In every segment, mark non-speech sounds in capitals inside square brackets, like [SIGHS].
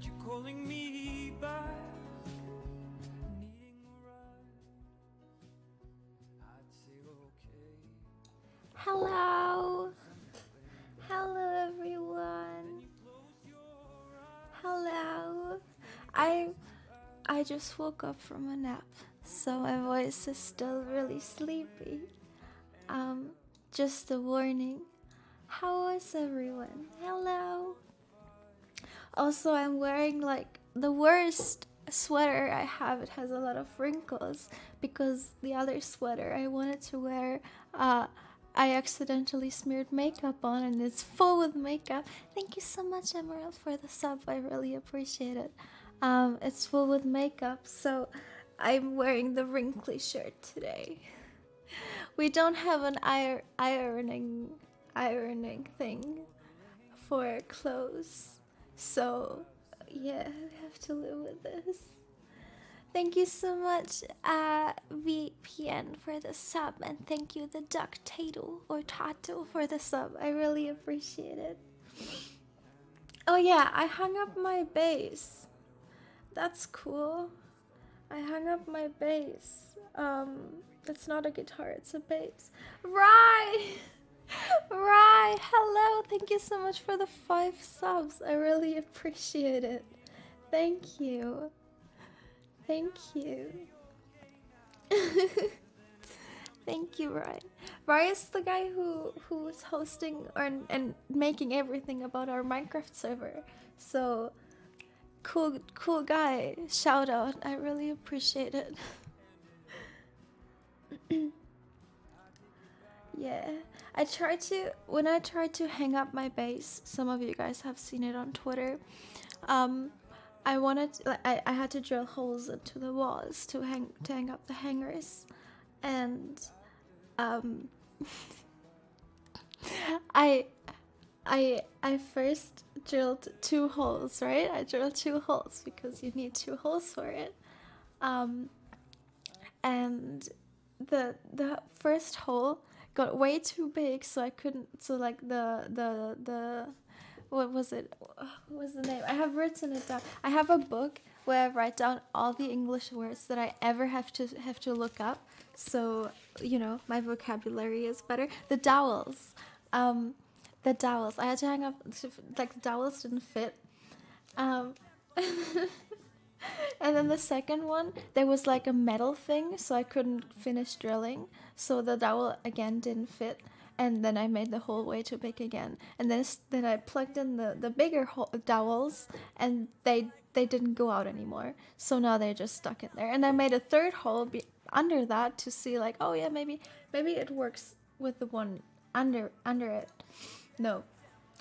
that you're calling me back. Needing a ride, I'd say okay. Hello. Hello everyone. Hello. I I just woke up from a nap, so my voice is still really sleepy. Um just a warning. How is everyone? Hello. Also, I'm wearing like the worst sweater I have. It has a lot of wrinkles because the other sweater I wanted to wear, uh, I accidentally smeared makeup on and it's full with makeup. Thank you so much, Emerald, for the sub. I really appreciate it. Um, it's full with makeup, so I'm wearing the wrinkly shirt today. [LAUGHS] We don't have an ir- ironing ironing thing for clothes. So, yeah, we have to live with this. Thank you so much, uh, VPN, for the sub, and thank you, the Duck Tato or Tato, for the sub. I really appreciate it. Oh, yeah, I hung up my bass. That's cool. I hung up my bass. Um, it's not a guitar, it's a bass. Right! [LAUGHS] Right, hello. Thank you so much for the five subs. I really appreciate it. Thank you. Thank you. [LAUGHS] Thank you, Ryan. Ryan's the guy who who was hosting or, and making everything about our Minecraft server. So cool, cool guy. Shout out. I really appreciate it. [CLEARS THROAT] yeah. I tried to when I tried to hang up my bass. Some of you guys have seen it on Twitter. Um, I wanted like, I, I had to drill holes into the walls to hang to hang up the hangers, and um, [LAUGHS] I I I first drilled two holes. Right, I drilled two holes because you need two holes for it. Um, and the the first hole got way too big, so I couldn't. So like the the the what was it? What was the name? I have written it down. I have a book where I write down all the English words that I ever have to have to look up. So you know my vocabulary is better. The dowels, um, the dowels. I had to hang up like the dowels didn't fit. Um, [LAUGHS] and then the second one, there was like a metal thing, so I couldn't finish drilling. So the dowel again didn't fit, and then I made the hole way too big again. And then then I plugged in the the bigger hole, dowels, and they they didn't go out anymore. So now they're just stuck in there. And I made a third hole be, under that to see like, oh yeah, maybe maybe it works with the one under under it. No.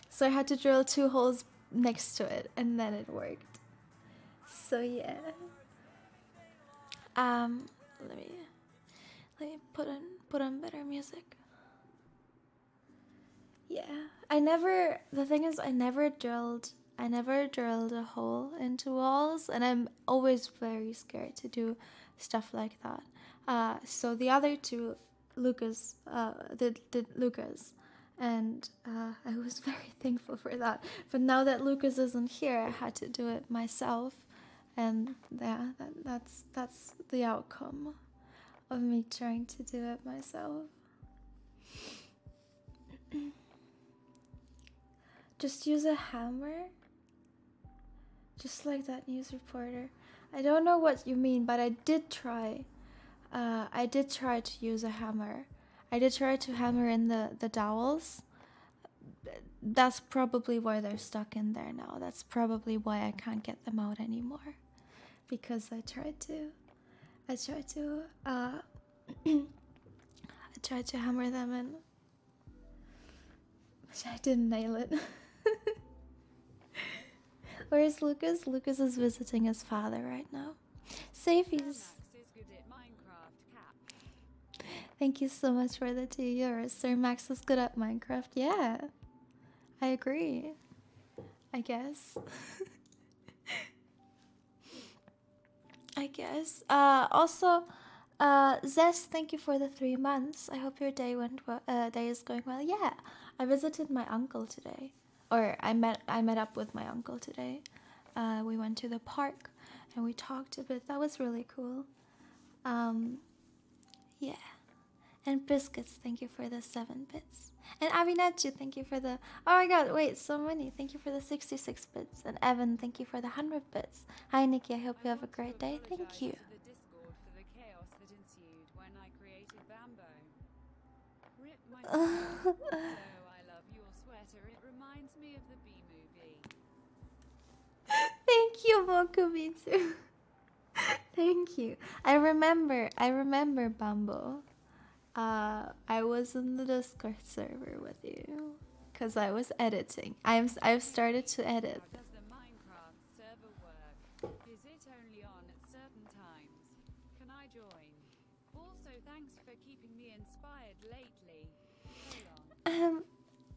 So I had to drill two holes next to it, and then it worked. So yeah. Um, let me let me put on put on better music. Yeah, I never. The thing is, I never drilled. I never drilled a hole into walls, and I'm always very scared to do stuff like that. Uh, so the other two, Lucas, uh, did did Lucas, and uh, I was [LAUGHS] very thankful for that. But now that Lucas isn't here, I had to do it myself, and yeah, that, that's that's the outcome of me trying to do it myself. [CLEARS THROAT] Just use a hammer. Just like that news reporter. I don't know what you mean, but I did try. Uh, I did try to use a hammer. I did try to hammer in the, the dowels. That's probably why they're stuck in there now. That's probably why I can't get them out anymore. Because I tried to. I tried to. Uh, [CLEARS THROAT] I tried to hammer them. But [LAUGHS] I didn't nail it. [LAUGHS] Where's Lucas? Lucas is visiting his father right now. Safeys. Thank you so much for the two euros. Sir Max is good at Minecraft. Yeah. I agree. I guess. [LAUGHS] I guess. Uh, also, uh, Zest, thank you for the three months. I hope your day went well. Uh, day is going well. Yeah, I visited my uncle today, or I met I met up with my uncle today. Uh, we went to the park and we talked a bit. That was really cool. Um, yeah. And biscuits, thank you for the seven bits. And Avinachi, thank you for the. Oh my god, wait, so many. Thank you for the 66 bits. And Evan, thank you for the 100 bits. Hi, Nikki, I hope you have a great day. Thank you. To the Discord for the chaos that ensued when I created Bambo. Rip my [LAUGHS] so I love your sweater. It reminds me of the B movie. Thank you, Mokumitsu. [LAUGHS] Thank you. I remember, I remember Bumble. Uh, I was in the Discord server with you because I was editing. I'm I've started to edit. Does the Minecraft server work? Is it only on at certain times? Can I join? Also, thanks for keeping me inspired lately. Um,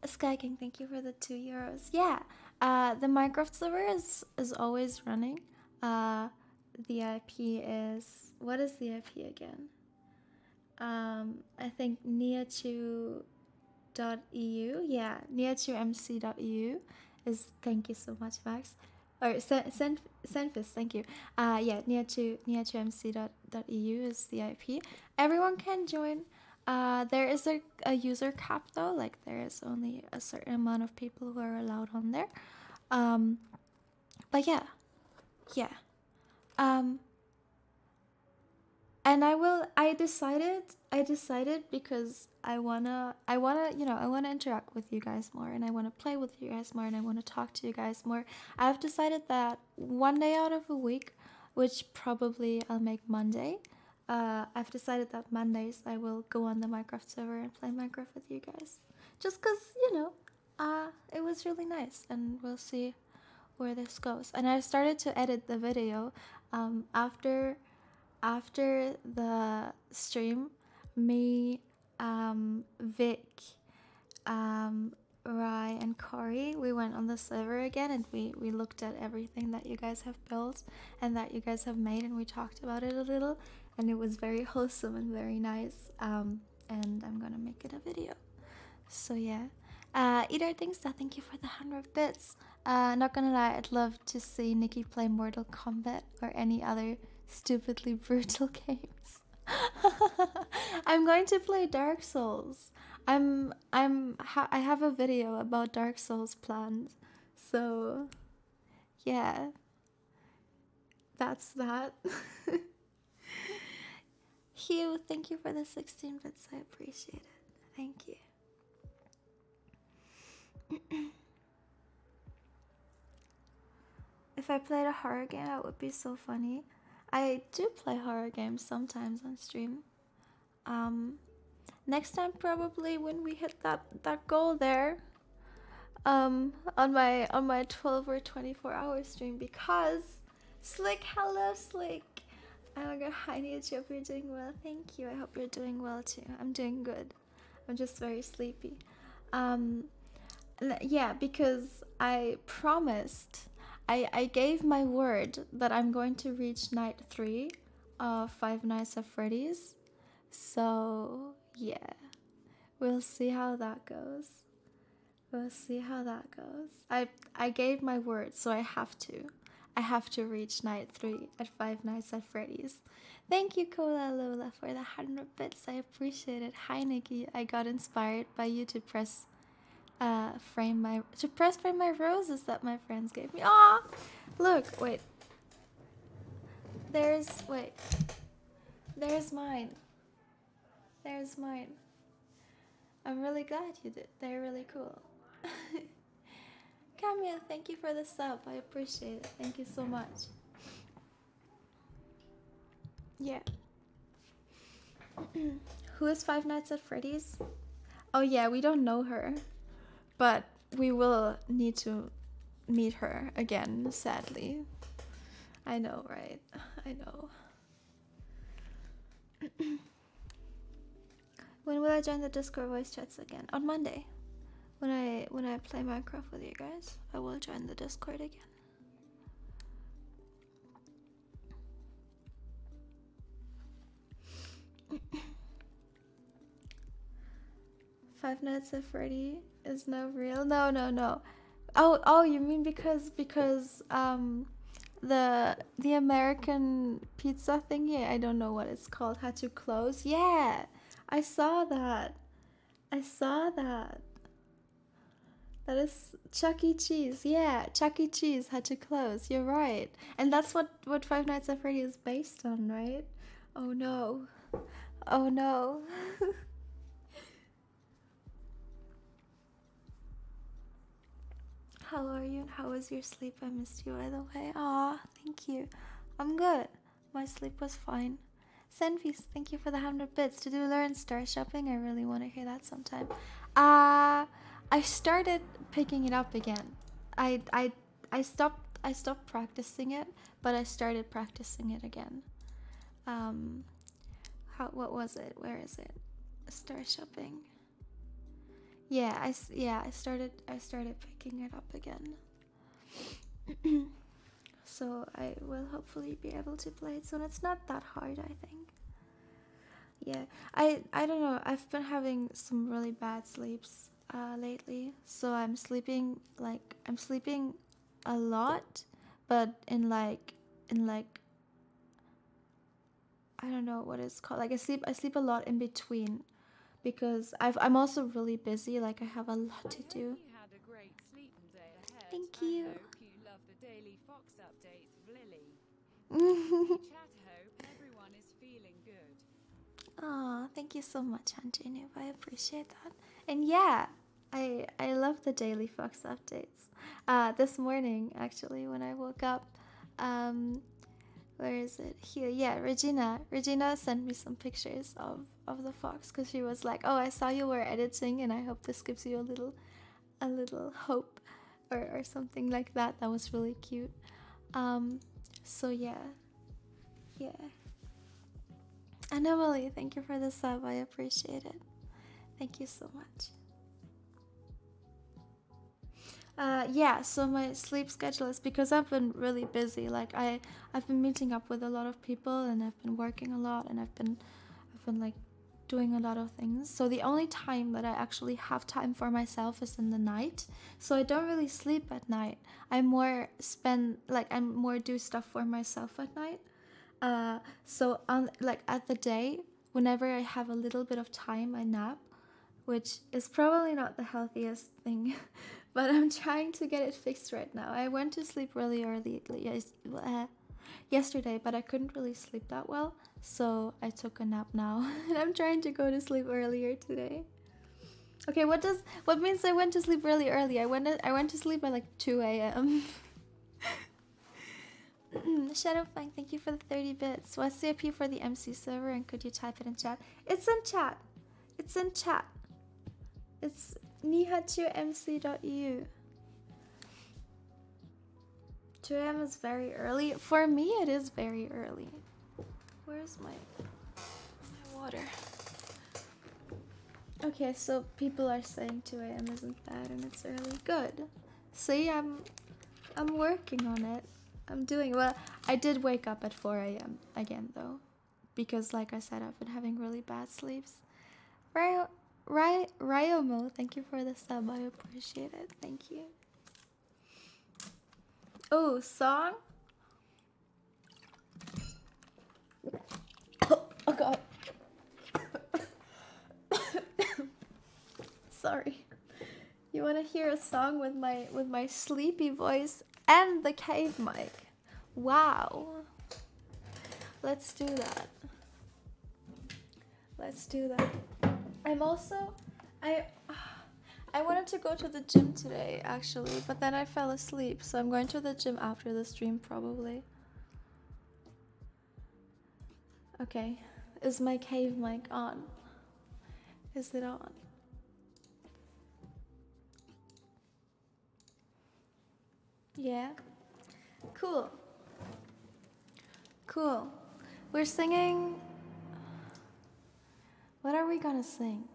Sky King, thank you for the two euros. Yeah, uh, the Minecraft server is is always running. Uh, the IP is what is the IP again? Um, I think nihachu.eu. Yeah, nihachumc.eu is. Thank you so much, Max. Or Sen- Sen- Senfis, thank you. Uh, yeah, near to near to mc.eu is the IP. Everyone can join. Uh, there is a, a user cap though, like there is only a certain amount of people who are allowed on there. Um, but yeah, yeah. Um, and I will. I decided. I decided because I wanna. I wanna. You know. I wanna interact with you guys more, and I wanna play with you guys more, and I wanna talk to you guys more. I've decided that one day out of a week, which probably I'll make Monday. Uh, I've decided that Mondays I will go on the Minecraft server and play Minecraft with you guys, just cause you know, uh, it was really nice, and we'll see where this goes. And I started to edit the video um, after after the stream. Me, um, Vic, um, Rai, and Corey, we went on the server again, and we we looked at everything that you guys have built and that you guys have made, and we talked about it a little, and it was very [LAUGHS] wholesome and very nice. Um, and I'm gonna make it a video. So yeah. Uh, Eater thinks that thank you for the hundred bits. Uh, not gonna lie, I'd love to see Nikki play Mortal Kombat or any other stupidly brutal [LAUGHS] games. [LAUGHS] I'm going to play Dark Souls. I'm I'm ha- I have a video about Dark Souls planned. So yeah. That's that. [LAUGHS] Hugh, thank you for the 16 bits. I appreciate it. Thank you. [CLEARS THROAT] if I played a horror game, that would be so funny. I do play horror games sometimes on stream. Um, next time probably when we hit that that goal there. Um, on my on my 12 or 24 hour stream because Slick, hello Slick. Oh my god, hi Nietzsche, hope you're doing well. Thank you. I hope you're doing well too. I'm doing good. I'm just very sleepy. Um, yeah, because I promised, I, I gave my word that I'm going to reach night three of Five Nights at Freddy's. So, yeah, we'll see how that goes. We'll see how that goes. I I gave my word, so I have to. I have to reach night three at Five Nights at Freddy's. Thank you, Cola Lola, for the hundred bits. I appreciate it. Hi, Nikki. I got inspired by you to press, uh, frame my to press frame my roses that my friends gave me. Ah, look, wait. There's wait. There's mine. There's mine. I'm really glad you did. They're really cool. [LAUGHS] Camille, thank you for the sub. I appreciate it. Thank you so much. Yeah. [CLEARS THROAT] Who is Five Nights at Freddy's? Oh, yeah, we don't know her. But we will need to meet her again, sadly. I know, right? I know. [CLEARS THROAT] when will I join the Discord voice chats again? On Monday. When I when I play Minecraft with you guys, I will join the Discord again. [CLEARS THROAT] Five Nights at Freddy is no real. No, no, no. Oh, oh, you mean because because um the the American pizza thingy, I don't know what it's called, had to close. Yeah. I saw that. I saw that. That is Chuck E. Cheese. Yeah, Chuck E. Cheese had to close. You're right. And that's what what Five Nights at Freddy is based on, right? Oh no. Oh no. [LAUGHS] How are you? How was your sleep? I missed you by the way. Aw, thank you. I'm good. My sleep was fine. Senfis, thank you for the hundred bits. To do learn star shopping, I really want to hear that sometime. Uh I started picking it up again. I I I stopped I stopped practicing it, but I started practicing it again. Um how what was it? Where is it? Star shopping. Yeah, I yeah, I started I started picking it up again. [CLEARS THROAT] so I will hopefully be able to play it soon. It's not that hard, I think. Yeah, I I don't know. I've been having some really bad sleeps uh, lately, so I'm sleeping like I'm sleeping a lot, but in like in like I don't know what it's called. Like I sleep I sleep a lot in between because I've I'm also really busy. Like I have a lot to do. You had a great sleeping day ahead. Thank you. hope you love the daily Fox updates of Lily. [LAUGHS] Chat hope everyone is feeling good. Aw, thank you so much, Antonio. I appreciate that. And yeah, I I love the daily Fox updates. Uh, this morning, actually, when I woke up, um, where is it? Here, yeah, Regina. Regina sent me some pictures of of the fox because she was like, "Oh, I saw you were editing, and I hope this gives you a little, a little hope, or or something like that." That was really cute. Um, so yeah, yeah. And Emily, thank you for the sub. I appreciate it. Thank you so much. Uh, yeah, so my sleep schedule is because I've been really busy. Like I, I've been meeting up with a lot of people, and I've been working a lot, and I've been, I've been like doing a lot of things. So the only time that I actually have time for myself is in the night. So I don't really sleep at night. I more spend like I more do stuff for myself at night. Uh, so on like at the day, whenever I have a little bit of time, I nap, which is probably not the healthiest thing, [LAUGHS] but I'm trying to get it fixed right now. I went to sleep really early uh, yesterday, but I couldn't really sleep that well, so I took a nap now, [LAUGHS] and I'm trying to go to sleep earlier today. Okay, what does what means I went to sleep really early? I went to, I went to sleep at like 2 a.m. [LAUGHS] Shadowfang, thank you for the 30 bits. What's the IP for the MC server and could you type it in chat? It's in chat. It's in chat. It's nihachumc.eu. 2 a.m. is very early. For me, it is very early. Where's my, my water? Okay, so people are saying 2 a.m. isn't bad and it's early. Good. See, I'm I'm working on it. I'm doing well. I did wake up at 4 a.m. again though, because like I said, I've been having really bad sleeps. Ryo, Ry, Ryomo, thank you for the sub. I appreciate it. Thank you. Oh, song. [COUGHS] Oh god. [COUGHS] Sorry. You want to hear a song with my with my sleepy voice and the cave mic? Wow. Let's do that. Let's do that. I'm also I I wanted to go to the gym today actually, but then I fell asleep, so I'm going to the gym after the stream probably. Okay. Is my cave mic on? Is it on? Yeah. Cool. Cool. We're singing. What are we gonna sing?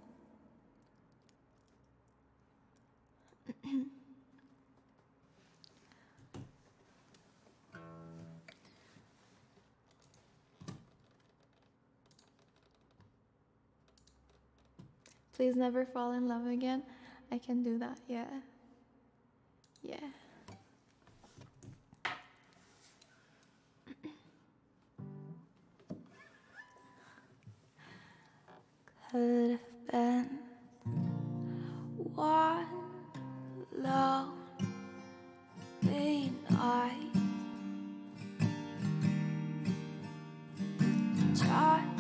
Please never fall in love again. I can do that. Yeah. Yeah. Could have been one lonely night. Just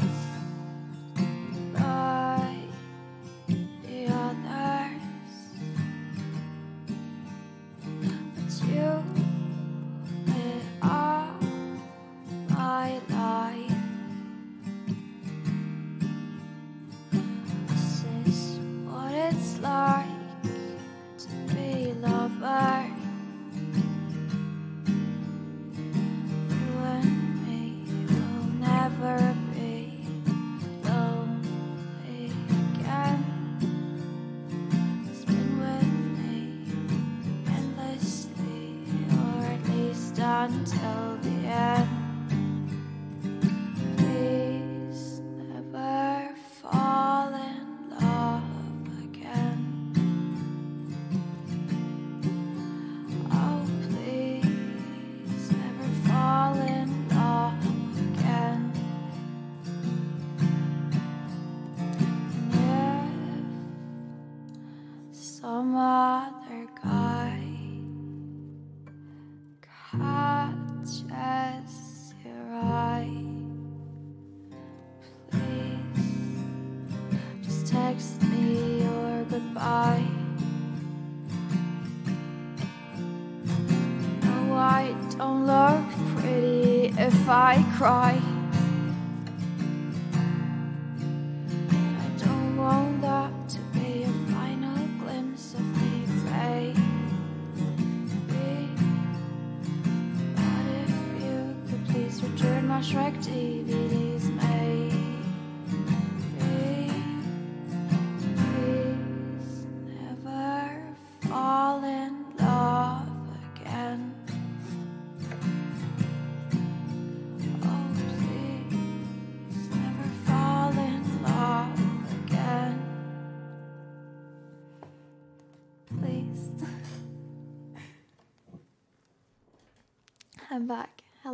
cry.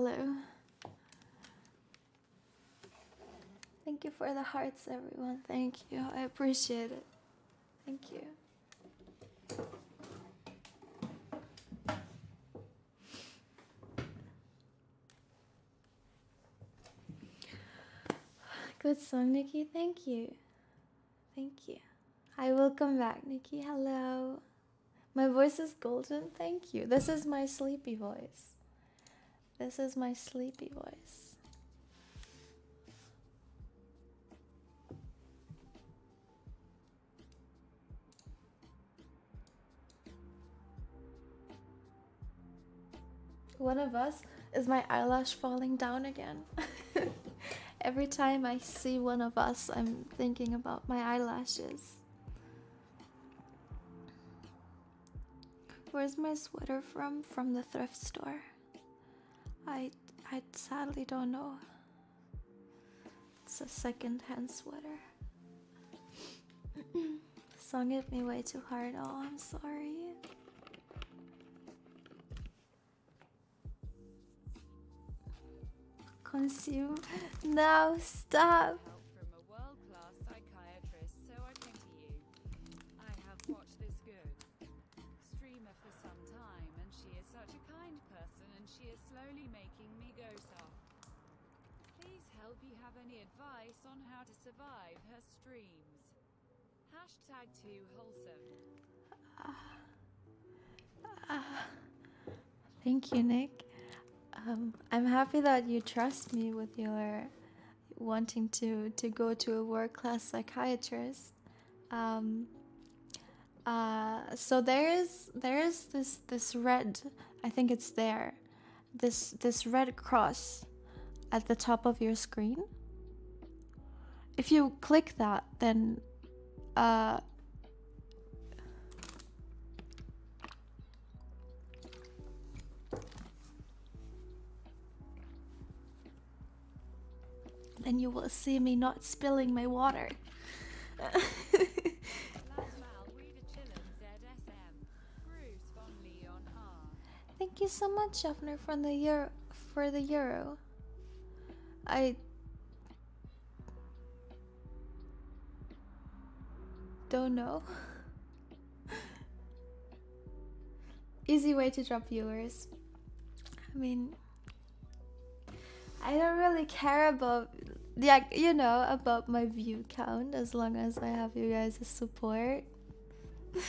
Hello. Thank you for the hearts, everyone. Thank you. I appreciate it. Thank you. Good song, Nikki. Thank you. Thank you. I will come back, Nikki. Hello. My voice is golden. Thank you. This is my sleepy voice. This is my sleepy voice. One of us is my eyelash falling down again. [LAUGHS] Every time I see one of us, I'm thinking about my eyelashes. Where's my sweater from? From the thrift store. I I sadly don't know. It's a second-hand sweater. [CLEARS THROAT] Song hit me way too hard. Oh, I'm sorry. Consume. [LAUGHS] No, stop. On how to survive her streams. Hashtag too wholesome. Thank you, Nick. Um, I'm happy that you trust me with your wanting to to go to a world class psychiatrist. Um, uh, so there is there is this this red. I think it's there. This this red cross at the top of your screen. If you click that, then uh, then you will see me not spilling my water. Thank you so much, Schaffner, for the euro. For the euro, I. don't know. Easy way to drop viewers. I mean, I don't really care about, yeah, you know, about my view count as long as I have you guys' support. [LAUGHS]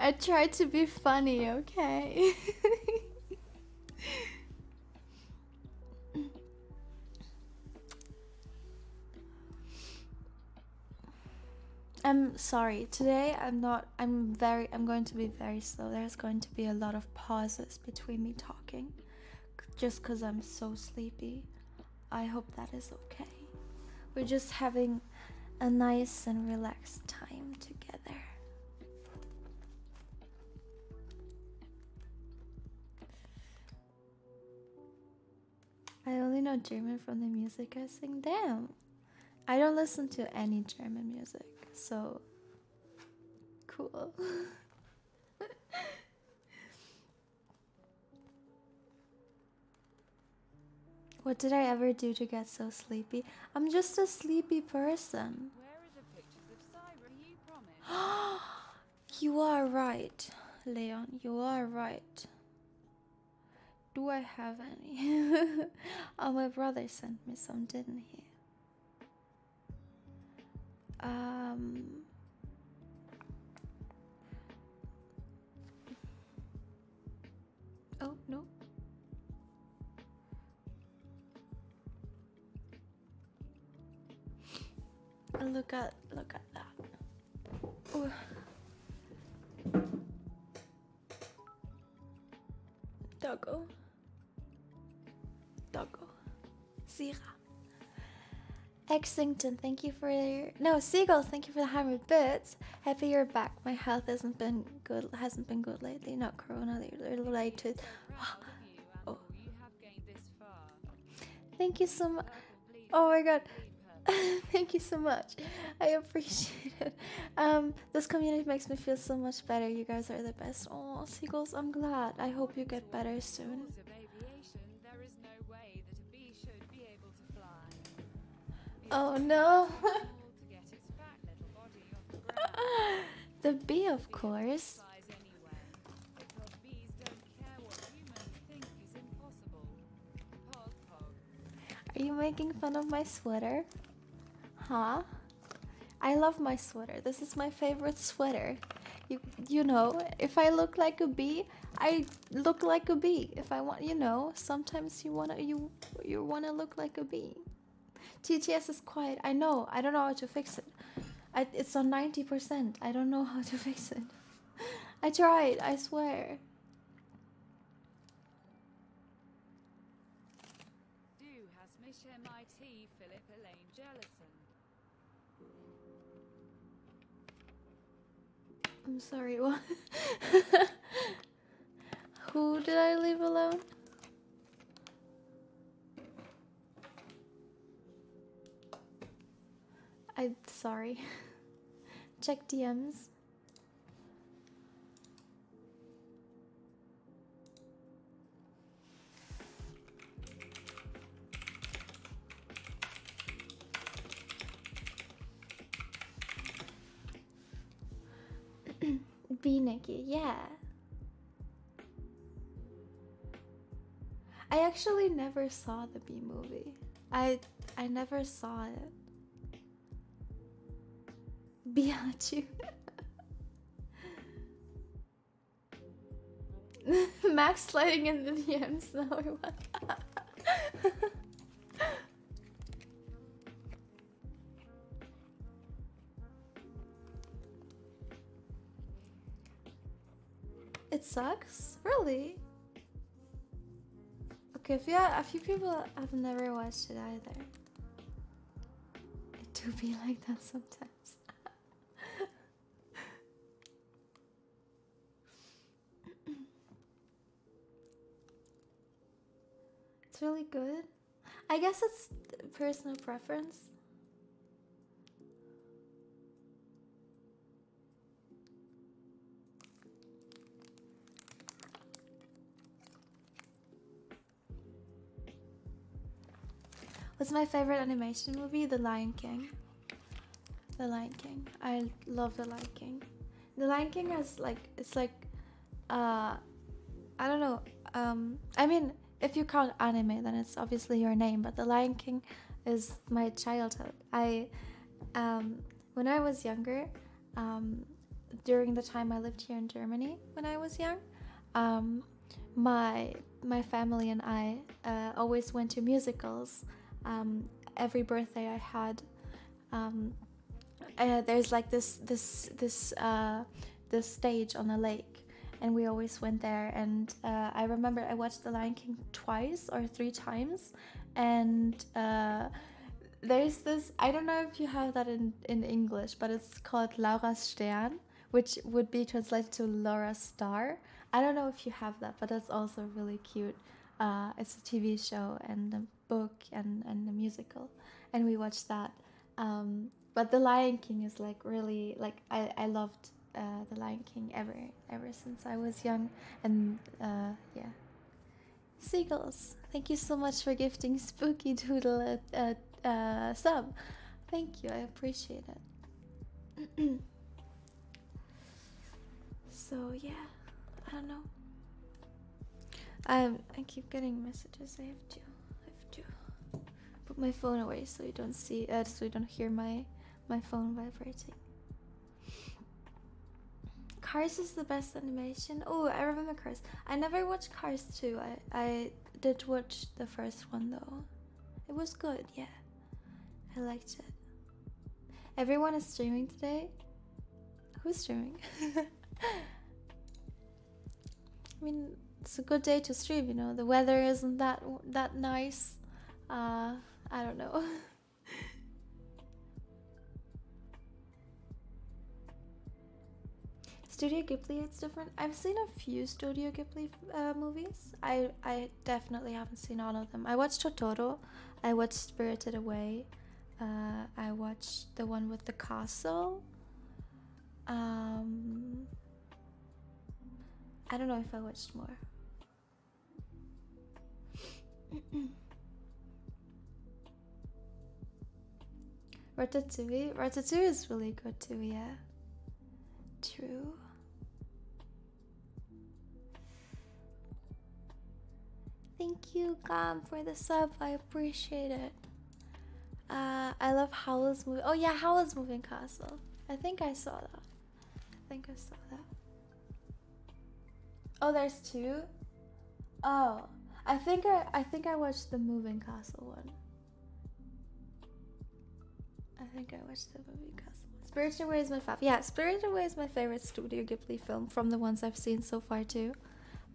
I try to be funny, okay? [LAUGHS] I'm sorry. Today I'm not I'm very I'm going to be very slow. There's going to be a lot of pauses between me talking just cuz I'm so sleepy. I hope that is okay. We're just having a nice and relaxed time together. I only know German from the music I sing. Damn. I don't listen to any German music, so cool. [LAUGHS] what did I ever do to get so sleepy? I'm just a sleepy person. Where are the pictures of Siren you promised? [GASPS] You are right, Leon. You are right. Do I have any? [LAUGHS] oh, my brother sent me some, didn't he? Um. Oh no. Look at look at that. Ooh. Doggo. Doggo. Exington, thank you for your no seagulls. Thank you for the hundred bits. Happy you're back. My health hasn't been good. Hasn't been good lately. Not corona related. Proud of you, Oh. Apple. You have gained this far. Thank you so much. Oh my god. [LAUGHS] Thank you so much. I appreciate it. Um, this community makes me feel so much better. You guys are the best. Oh, seagulls, I'm glad. I hope you get better soon. Humans no. [LAUGHS] the bee, of course. Are you making fun of my sweater? Huh? I love my sweater. This is my favorite sweater. You you know, if I look like a bee, I look like a bee. If I want, you know, sometimes you wanna you you wanna look like a bee. TTS is quiet. I know. I don't know how to fix it. I, it's on ninety percent. I don't know [LAUGHS] how to fix it. I tried. I swear. Hast mich MIT Philip Elaine Jellison. I'm sorry, what? [LAUGHS] Who did I leave alone? I'm sorry. Check DMs. [CLEARS THROAT] Be Nikki, yeah. I actually never saw the B movie. I I never saw it. Biachu. [LAUGHS] Max sliding in the DMs now? [LAUGHS] It sucks? Really? Okay, if yeah, a few people have never watched it either. It do be like that sometimes. Really good. I guess it's personal preference. What's my favorite animation movie? The Lion King. The Lion King. I love The Lion King. The Lion King has like it's like uh I don't know. Um I mean if you count anime then it's obviously your name, but The Lion King is my childhood. I um when I was younger, um during the time I lived here in Germany when I was young, um my my family and I uh, always went to musicals. Um, every birthday I had, um, uh, there's like this this this uh, this stage on a lake, and we always went there. And uh, I remember I watched The Lion King twice or three times, and uh, there's this I don't know if you have that in in English, but it's called Laura's Stern, which would be translated to Laura's Star. I don't know if you have that, but that's also really cute. Uh, it's a TV show and a book and, and a musical, and we watched that. Um, but The Lion King is like really like I, I loved uh, The Lion King ever ever since I was young, and uh, yeah. Seagulls, thank you so much for gifting Spooky Doodle a, a, a sub. Thank you, I appreciate it. [CLEARS THROAT] so yeah. I don't know. Um, I keep getting messages. I have to, I have to put my phone away so you don't see, uh, so you don't hear my my phone vibrating. Cars is the best animation. Oh, I remember Cars. I never watched Cars 2. I I did watch the first one though. It was good. Yeah, I liked it. Everyone is streaming today. Who's streaming? [LAUGHS] I mean, it's a good day to stream. You know, the weather isn't that that nice. Uh, I don't know. [LAUGHS] Studio Ghibli, it's different. I've seen a few Studio Ghibli uh, movies. I I definitely haven't seen all of them. I watched Totoro. I watched Spirited Away. Uh, I watched the one with the castle. Um, I don't know if I watched more. [CLEARS THROAT] Ratatouille. Ratatouille is really good too, yeah. True. Thank you, Gam, for the sub. I appreciate it. Uh, I love Howl's movie. Oh yeah, Howl's Moving Castle. I think I saw that. I think I saw that. Oh, there's two. Oh, I think I I think I watched the Moving Castle one. I think I watched the Moving Castle. Spirited Away is my favorite. Yeah, Spirited Away is my favorite Studio Ghibli film from the ones I've seen so far too.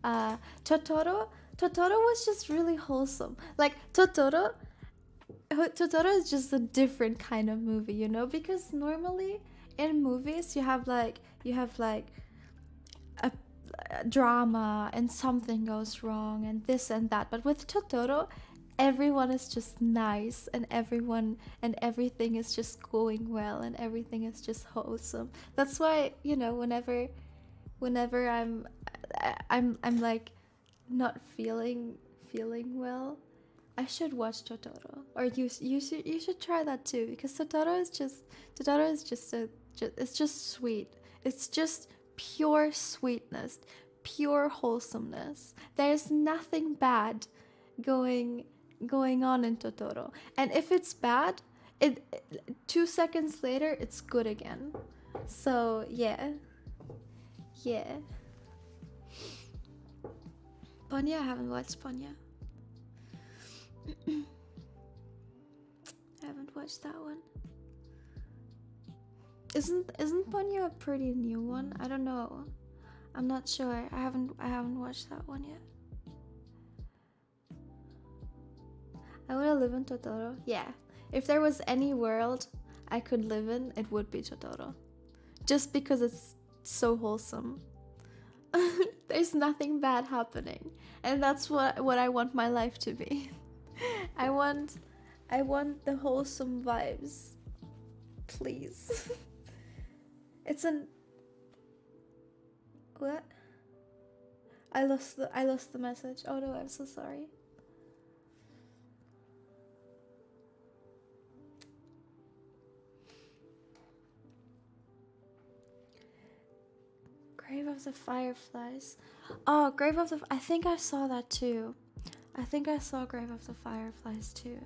Uh, Totoro, Totoro was just really wholesome. Like Totoro, Totoro is just a different kind of movie, you know, because normally in movies you have like you have like a drama and something goes wrong and this and that. But with Totoro, everyone is just nice and everyone and everything is just going well and everything is just wholesome. That's why, you know, whenever whenever I'm I'm I'm like not feeling feeling well, I should watch Totoro. Or you you should you should try that too because Totoro is just Totoro is just a just, it's just sweet. It's just pure sweetness, pure wholesomeness. There's nothing bad going going on in Totoro. And if it's bad, it 2 seconds later it's good again. So, yeah. Yeah. Ponyo, I haven't watched Ponyo. I haven't watched that one. Isn't isn't Ponyo a pretty new one? I don't know. I'm not sure. I haven't I haven't watched that one yet. I wanna live in Totoro. Yeah. If there was any world I could live in, it would be Totoro. Just because it's so wholesome. [LAUGHS] There's nothing bad happening. And that's what what I want my life to be. [LAUGHS] I want I want the wholesome vibes. Please. [LAUGHS] It's an what? I lost the I lost the message. Oh no, I'm so sorry. Grave of the Fireflies. Oh, Grave of the. I think I saw that too. I think I saw Grave of the Fireflies too.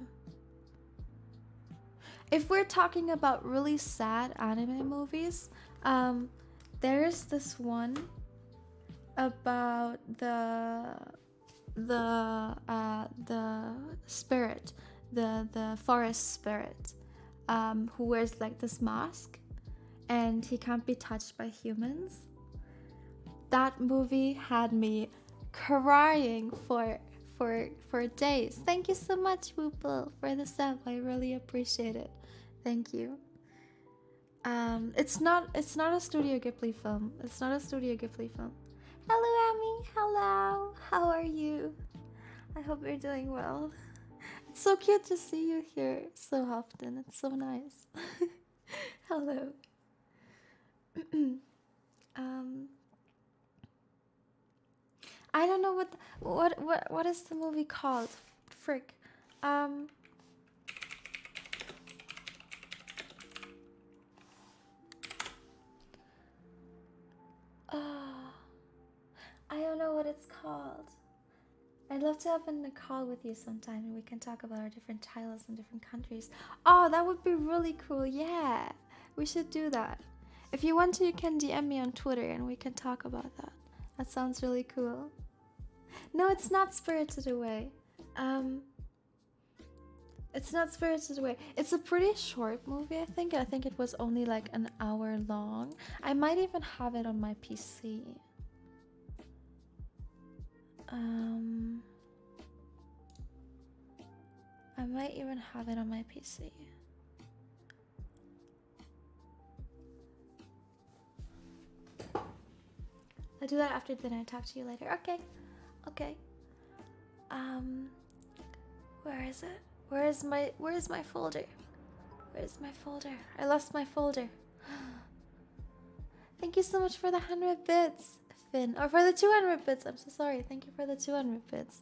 If we're talking about really sad anime movies, um, there's this one about the the uh, the spirit, the the forest spirit, um, who wears like this mask, and he can't be touched by humans. That movie had me crying for for for days. Thank you so much, Whoople, for the sub. I really appreciate it. Thank you. Um, it's not it's not a Studio Ghibli film. It's not a Studio Ghibli film. Hello, Amy. Hello. How are you? I hope you're doing well. It's so cute to see you here so often. It's so nice. [LAUGHS] Hello. [CLEARS THROAT] um, I don't know what what what what is the movie called? Frick. Um. Oh, I don't know what it's called. I'd love to have a call with you sometime and we can talk about our different titles in different countries. Oh, that would be really cool. Yeah, we should do that. If you want to, you can DM me on Twitter and we can talk about that. That sounds really cool. No, it's not Spirited Away. Um, it's not Spirited Away. It's a pretty short movie, I think. I think it was only like an hour long. I might even have it on my PC. Um, I might even have it on my PC. I'll do that after dinner. Talk to you later. Okay. Okay. Um, where is it? Where is my Where is my folder? Where is my folder? I lost my folder. [GASPS] Thank you so much for the 100 bits, Finn. Or for the 200 bits. I'm so sorry. Thank you for the 200 bits.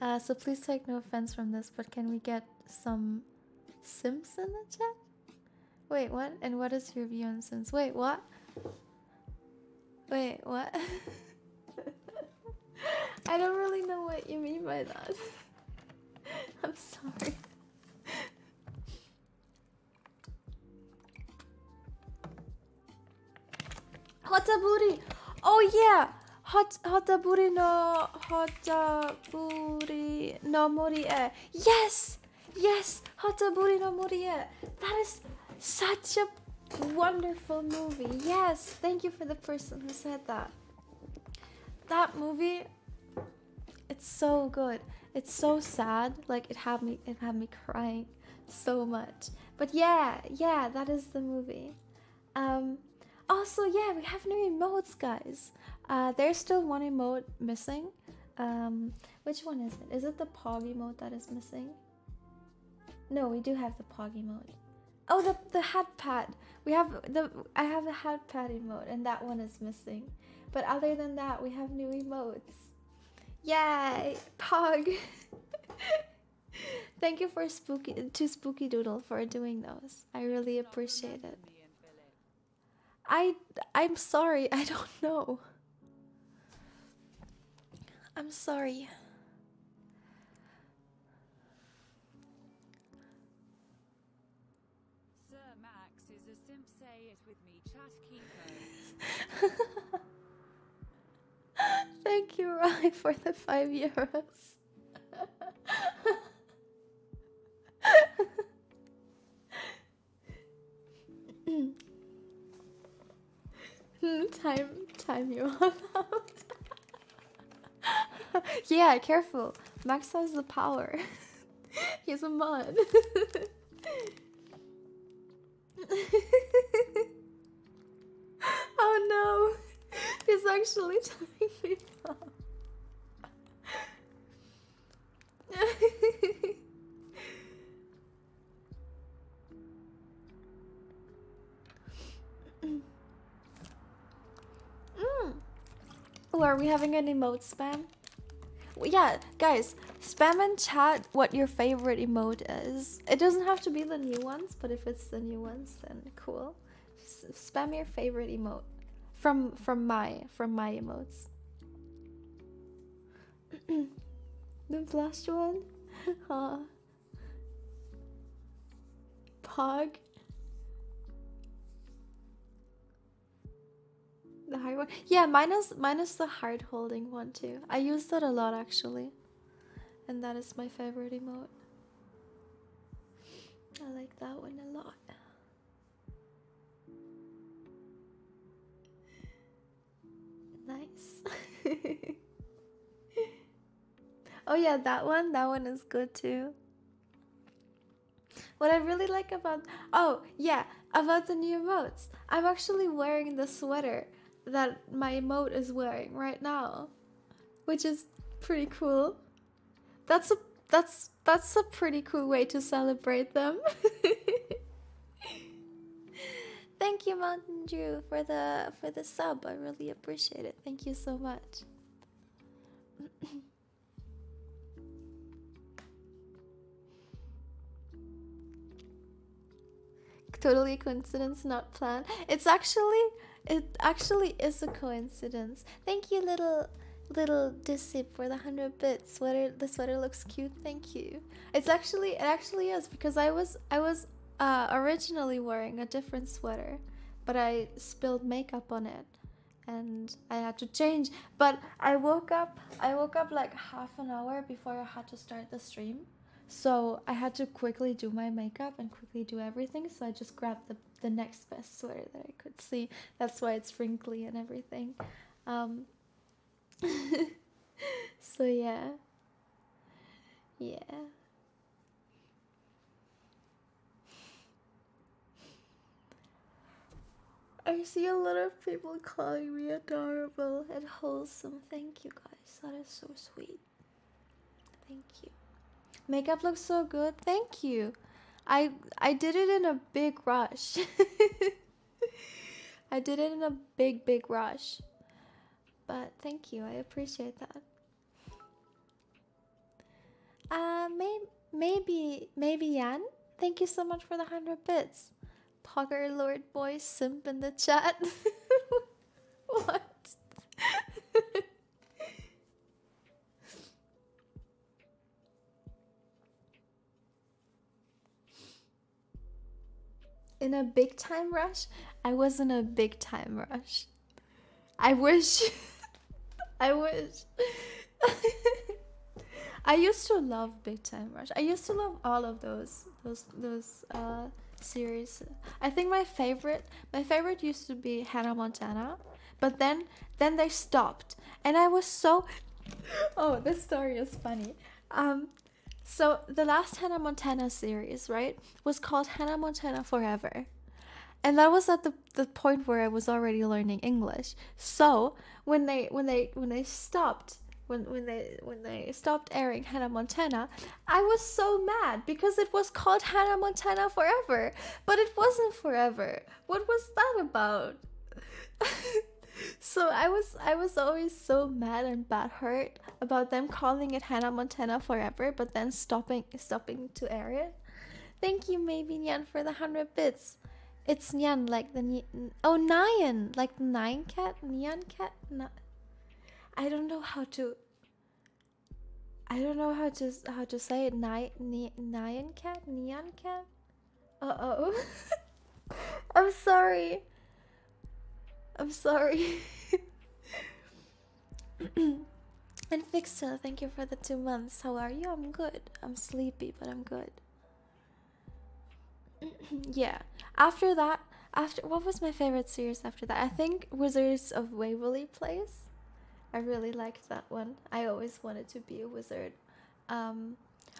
Uh, so please take no offense from this, but can we get some Sims in the chat? Wait, what? And what is your view on Sims? Wait, what? Wait, what? I don't really know what you mean by that. [LAUGHS] I'm sorry. Hotaburi! Oh yeah! Hot Hotaburi no Hotaburi no Morie. Yes! Yes! Hotaburi no Morie. That is such a wonderful movie. Yes! Thank you for the person who said that. That movie it's so good. It's so sad. Like it had me it had me crying so much. But yeah, yeah, that is the movie. Um also yeah, we have new emotes, guys. Uh there's still one emote missing. Um which one is it? Is it the Pog emote that is missing? No, we do have the Pog emote. Oh, the the hat pad. We have the I have a hat pad emote and that one is missing. But other than that, we have new emotes. Yay! Pog! [LAUGHS] Thank you for spooky to Spooky Doodle for doing those. I really appreciate it. I I'm sorry, [LAUGHS] I don't know. I'm sorry. [LAUGHS] Thank you, Rai, for the five euros. [LAUGHS] Time, time you all out. [LAUGHS] yeah, careful. Max has the power. He's a mod. Oh no. He's actually telling me mm. Oh, are we having an emote spam? Well, Yeah, guys, spam in chat what your favorite emote is. It doesn't have to be the new ones, but if it's the new ones, then cool. Spam your favorite emote. from from my from my emotes. [CLEARS THROAT] the blush one, [LAUGHS] huh? Pog. The hard one, yeah. Minus minus the hard holding one too. I use that a lot actually, and that is my favorite emote. I like that one a lot. Nice. [LAUGHS] oh yeah, that one, that one is good too. What I really like about oh yeah, about the new emotes. I'm actually wearing the sweater that my emote is wearing right now. Which is pretty cool. That's a that's that's a pretty cool way to celebrate them. [LAUGHS] Thank you, Mountain Dew, for the for the sub. I really appreciate it. Thank you so much. [COUGHS] totally coincidence, not planned. It's actually it actually is a coincidence. Thank you, little little Dissip for the hundred bit sweater. The sweater looks cute. Thank you. It's actually it actually is because I was I was uh, originally wearing a different sweater, but I spilled makeup on it, and I had to change. But I woke up I woke up like half an hour before I had to start the stream. So I had to quickly do my makeup and quickly do everything. So I just grabbed the, the next best sweater that I could see. That's why it's wrinkly and everything. Um, [LAUGHS] so yeah. Yeah. I see a lot of people calling me adorable and wholesome. Thank you guys. That is so sweet. Thank you. Makeup looks so good. Thank you. I I did it in a big rush. [LAUGHS] I did it in a big big rush. But thank you. I appreciate that. Uh may, maybe maybe Jan. Thank you so much for the 100 bits. Pogger Lord Boy simp in the chat. [LAUGHS] what? in a big time rush? I was in a big time rush. I wish. [LAUGHS] I wish. [LAUGHS] I used to love Big Time Rush. I used to love all of those those those uh, series. I think my favorite my favorite used to be Hannah Montana, but then then they stopped, and I was so. [LAUGHS] Oh, this story is funny. Um, so the last Hannah Montana series, right, was called Hannah Montana Forever. And that was at the, the point where I was already learning English. So when they when they when they stopped when when they when they stopped airing Hannah Montana, I was so mad because it was called Hannah Montana Forever, but it wasn't forever. What was that about? [LAUGHS] so I was I was always so mad and bad hurt about them calling it Hannah Montana forever, but then stopping stopping to air it. Thank you, maybe Nyan, for the hundred bits. It's Nyan like the oh Nyan like the nine cat Nyan cat. I don't know how to. I don't know how to how to say it. Nyan Nyan cat neon cat. Uh oh. [LAUGHS] I'm sorry. I'm sorry. [LAUGHS] and Fixer, thank you for the two months. How are you? I'm good. I'm sleepy, but I'm good. [CLEARS THROAT] yeah. After that, after what was my favorite series after that? I think Wizards of Waverly Place. I really liked that one. I always wanted to be a wizard. Um,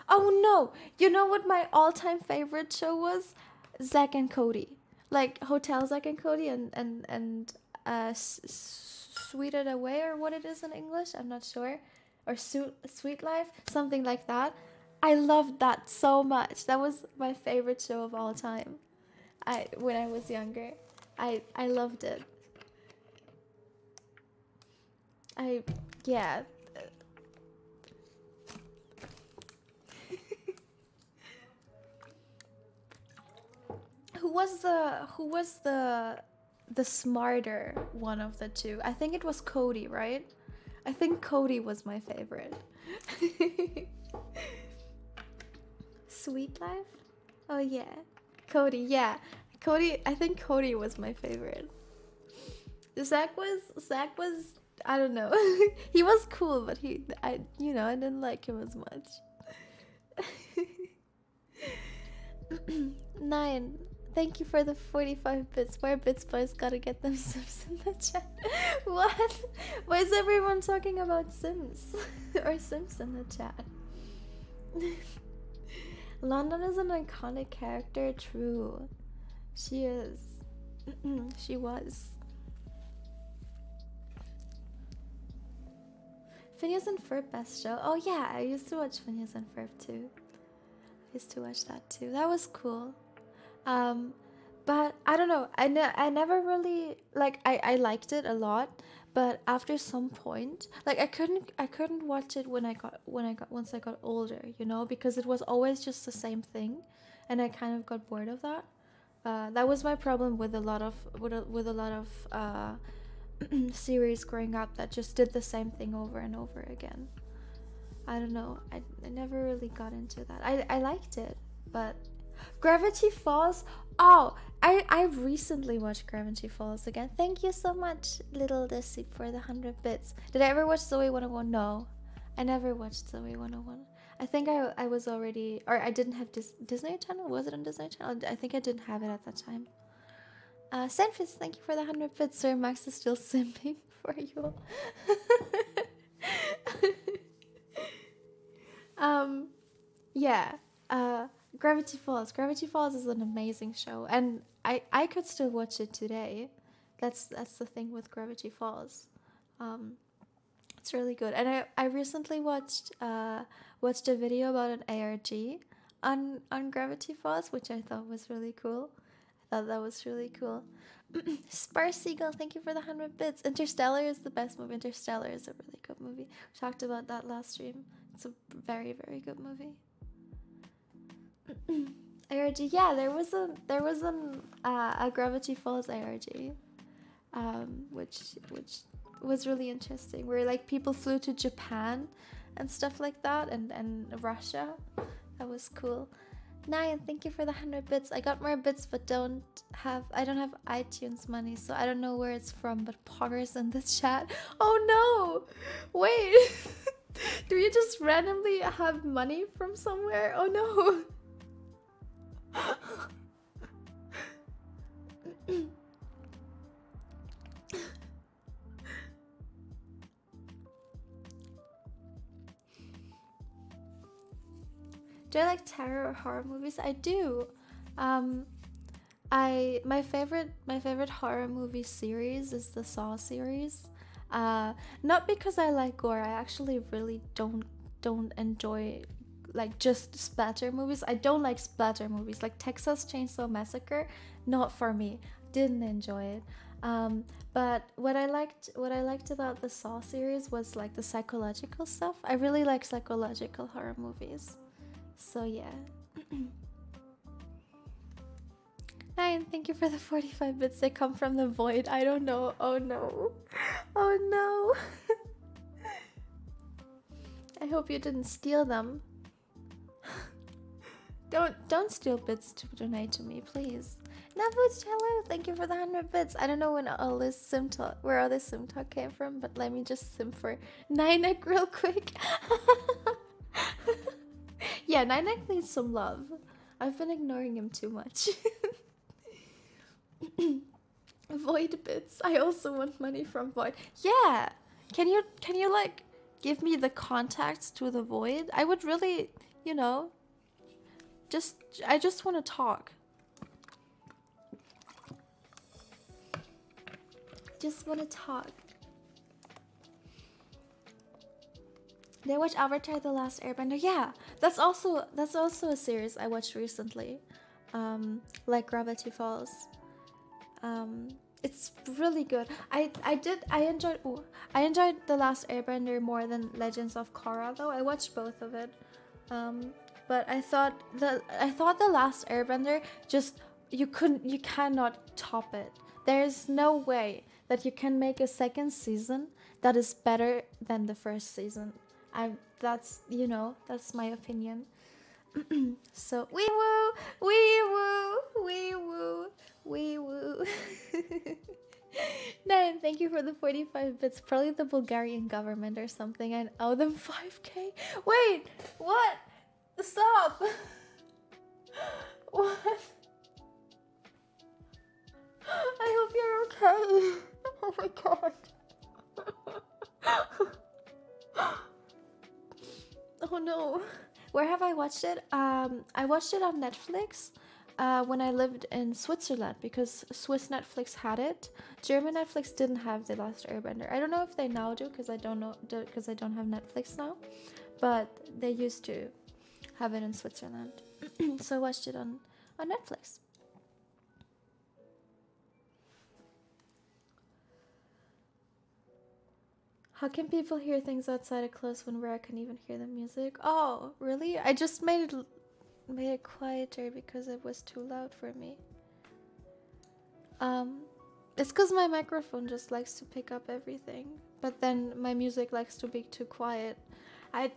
oh no! You know what my all-time favorite show was? Zack and Cody. Like Hotel Zack and Cody and and and uh, Sweeted Away or what it is in English. I'm not sure. Or su- Suite Life, something like that. I loved that so much. That was my favorite show of all time. I when I was younger. I I loved it. I yeah. who was the who was the the smarter one of the two. I think it was Cody, right? I think Cody was my favorite. [LAUGHS] Suite Life? Oh yeah. Cody, yeah. Cody I think Cody was my favorite. Zack was Zack was I don't know. [LAUGHS] he was cool, but he I you know, I didn't like him as much. [LAUGHS] Nine. Thank you for the 45 bits. Where bits boys gotta get them [LAUGHS] Sims in the chat? what? Why is everyone talking about Sims? or Sims in the chat? London is an iconic character, true. She is. [CLEARS THROAT] she was. Phineas and Ferb best show. Oh yeah, I used to watch Phineas and Ferb too. I used to watch that too. That was cool. Um, but I don't know. I ne- I never really like. I I liked it a lot, but after some point, like I couldn't I couldn't watch it when I got when I got once I got older. You know, because it was always just the same thing, and I kind of got bored of that. Uh, that was my problem with a lot of with a, with a lot of uh, [CLEARS THROAT] series growing up that just did the same thing over and over again. I don't know. I, I never really got into that. I, I liked it, but Gravity Falls. Oh, I I recently watched Gravity Falls again. Thank you so much, Little Dissy, for the hundred bits. Did I ever watch Zoey 101? No, I never watched Zoey 101. I think I I was already or I didn't have Dis- Disney Channel. Was it on Disney Channel? I think I didn't have it at that time. Uh, Senfis, thank you for the hundred bits. Sir Max is still [LAUGHS] simping for you. [LAUGHS] um, yeah. Uh, Gravity Falls. Gravity Falls is an amazing show, and I I could still watch it today. That's that's the thing with Gravity Falls. Um, it's really good, and I I recently watched uh watched a video about an ARG on on Gravity Falls, which I thought was really cool. Thought that was really cool. [CLEARS THROAT] Sparse Seagull, thank you for the hundred bits. Interstellar is the best movie. Interstellar is a really good movie. We talked about that last stream. It's a very very good movie. [CLEARS THROAT] ARG, yeah, there was a there was an uh, a Gravity Falls ARG, um, which which was really interesting. Where like people flew to Japan and stuff like that, and and Russia. That was cool. Nine, thank you for the hundred bits. I got more bits, but don't have I don't have iTunes money, so I don't know where it's from. But Potter's in the chat. Oh no! Wait, [LAUGHS] do you just randomly have money from somewhere? Oh no! [LAUGHS] like terror or horror movies? I do. Um, I my favorite my favorite horror movie series is the Saw series. Uh, not because I like gore. I actually really don't don't enjoy like just splatter movies. I don't like splatter movies. Like Texas Chainsaw Massacre, not for me. Didn't enjoy it. Um, but what I liked what I liked about the Saw series was like the psychological stuff. I really like psychological horror movies. So yeah. [CLEARS THROAT] Nine, thank you for the 45 bits. that come from the void. I don't know. Oh no. Oh no. [LAUGHS] I hope you didn't steal them. [LAUGHS] don't don't steal bits to donate to me, please. Navooch, hello, thank you for the hundred bits. I don't know when all this sim talk, where all this sim talk came from, but let me just sim for Ninek real quick. [LAUGHS] yeah, Ninek needs some love. I've been ignoring him too much. [LAUGHS] Void bits. I also want money from Void. Yeah. Can you can you like give me the contacts to the Void? I would really, you know, just I just want to talk. Just want to talk. Did I watch Avatar: The Last Airbender? Yeah, that's also that's also a series I watched recently, um, like Gravity Falls. Um, it's really good. I I did I enjoyed ooh, I enjoyed The Last Airbender more than Legends of Korra though. I watched both of it. Um, but I thought the I thought The Last Airbender just you couldn't you cannot top it. There's no way that you can make a second season that is better than the first season. I that's you know that's my opinion. [CLEARS THROAT] so we woo, wee woo, wee woo, wee woo. [LAUGHS] Nine, thank you for the 45 bits. Probably the Bulgarian government or something. I owe them 5k. Wait, what? Stop. [LAUGHS] What? I hope you're okay. [LAUGHS] Oh my god. Oh no. [LAUGHS] Where have I watched it? Um, I watched it on Netflix uh, when I lived in Switzerland because Swiss Netflix had it. German Netflix didn't have The Last Airbender. I don't know if they now do because I don't know because I don't have Netflix now, but they used to have it in Switzerland. [CLEARS THROAT] so I watched it on on Netflix. How can people hear things outside of close when where I can even hear the music? Oh, really? I just made it made it quieter because it was too loud for me. Um, it's because my microphone just likes to pick up everything, but then my music likes to be too quiet. I,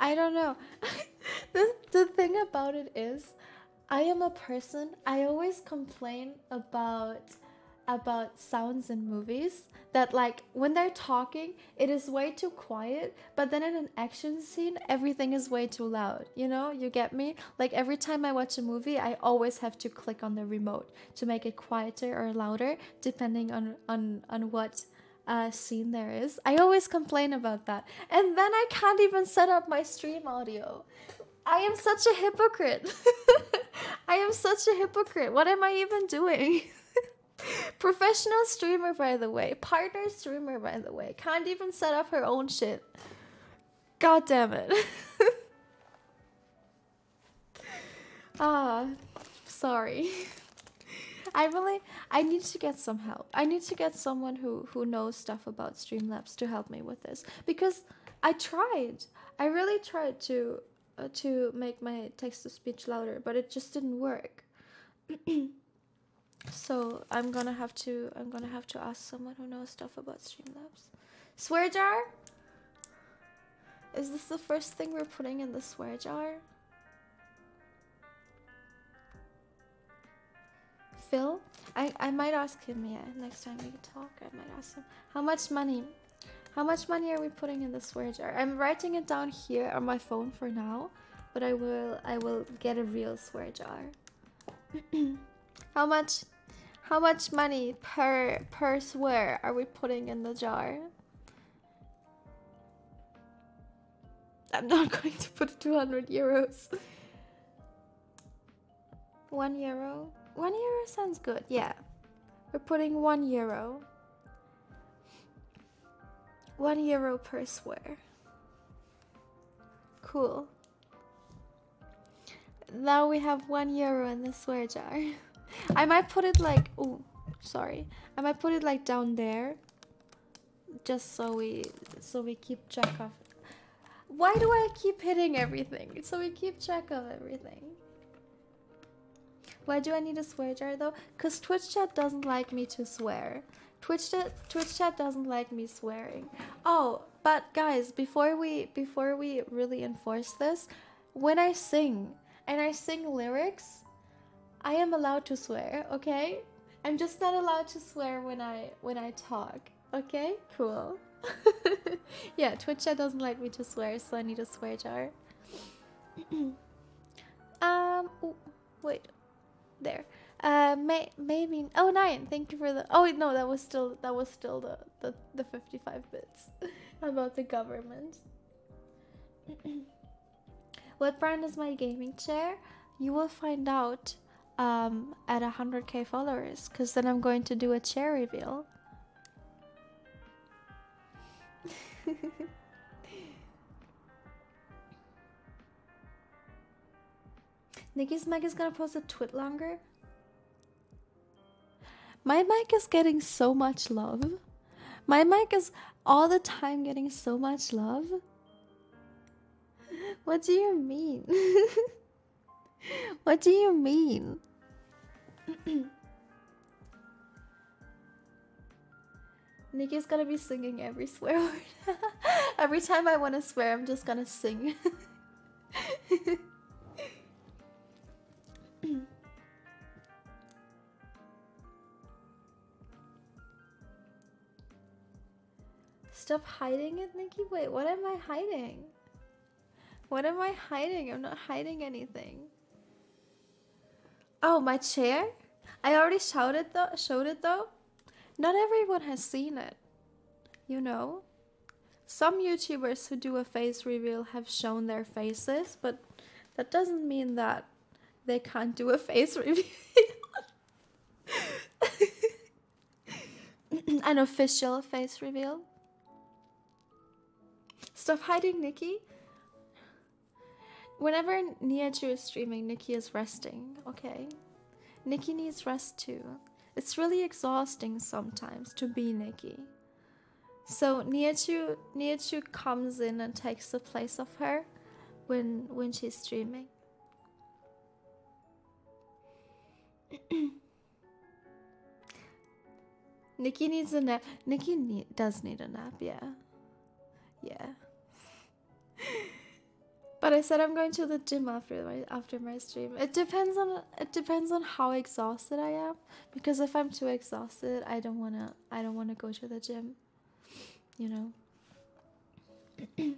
I don't know. [LAUGHS] the the thing about it is, I am a person. I always complain about about sounds in movies that like when they're talking it is way too quiet but then in an action scene everything is way too loud you know? You get me? Like every time i watch a movie i always have to click on the remote to make it quieter or louder depending on on on what uh, scene there is. I always complain about that. And then i can't even set up my stream audio. I am such a hypocrite. [LAUGHS] I am such a hypocrite. What am i even doing [LAUGHS] Professional streamer, by the way. Partner streamer, by the way. Can't even set up her own shit. God damn it. [LAUGHS] ah, sorry. I really, I need to get some help. I need to get someone who who knows stuff about Streamlabs to help me with this because I tried. I really tried to uh, to make my text to speech louder, but it just didn't work. [CLEARS THROAT] So I'm gonna have to I'm gonna have to ask someone who knows stuff about Streamlabs. Swear jar? Is this the first thing we're putting in the swear jar? Phil? I, I might ask him, yeah, next time we talk, I might ask him. How much money? How much money are we putting in the swear jar? I'm writing it down here on my phone for now, but I will I will get a real swear jar. [CLEARS THROAT] How much how much money per per swear are we putting in the jar? I'm not [LAUGHS] going to put 200 euros. One euro? One euro sounds good, yeah. We're putting one euro. One euro per swear. Cool. Now we have one euro in the swear jar. [LAUGHS] I might put it like oh sorry. I might put it like down there. Just so we so we keep track of why do I keep hitting everything? So we keep track of everything. Why do I need a swear jar though? Cause Twitch chat doesn't like me to swear. Twitch chat Twitch chat doesn't like me swearing. Oh, but guys, before we before we really enforce this, when I sing and I sing lyrics, I am allowed to swear, okay? I'm just not allowed to swear when I when I talk. Okay? Cool. [LAUGHS] yeah, Twitch chat doesn't like me to swear, so I need a swear jar. [CLEARS THROAT] um ooh, wait. There. Uh may maybe oh nine, thank you for the oh no that was still that was still the the, the 55 bits [LAUGHS] about the government. [CLEARS THROAT] what brand is my gaming chair? You will find out um, at 100k followers because then I'm going to do a chair reveal. [LAUGHS] Niki's mic is gonna post a twit longer. My mic is getting so much love. My mic is all the time getting so much love. [LAUGHS] What do you mean? [LAUGHS] [LAUGHS] what do you mean? [CLEARS THROAT] Niki's gonna be singing every swear word. [LAUGHS] every time I want to swear, I'm just gonna sing. [CLEARS THROAT] Stop hiding it, Niki. Wait, what am I hiding? What am I hiding? I'm not hiding anything. Oh, my chair? I already showed it though. Showed it though. Not everyone has seen it. You know. Some YouTubers who do a face reveal have shown their faces, but that doesn't mean that they can't do a face [LAUGHS] reveal. [LAUGHS] An official face reveal. Stop hiding, Niki. Whenever Nihachu is streaming, Niki is resting, okay? Niki needs rest too. It's really exhausting sometimes to be Niki. So Nihachu Nihachu comes in and takes the place of her when when she's streaming. [CLEARS THROAT] Niki needs a nap. Niki need, does need a nap, yeah. Yeah. [LAUGHS] but I said I'm going to the gym after my after my stream. It depends on it depends on how exhausted I am because if I'm too exhausted, I don't want to I don't want to go to the gym. You know. [COUGHS]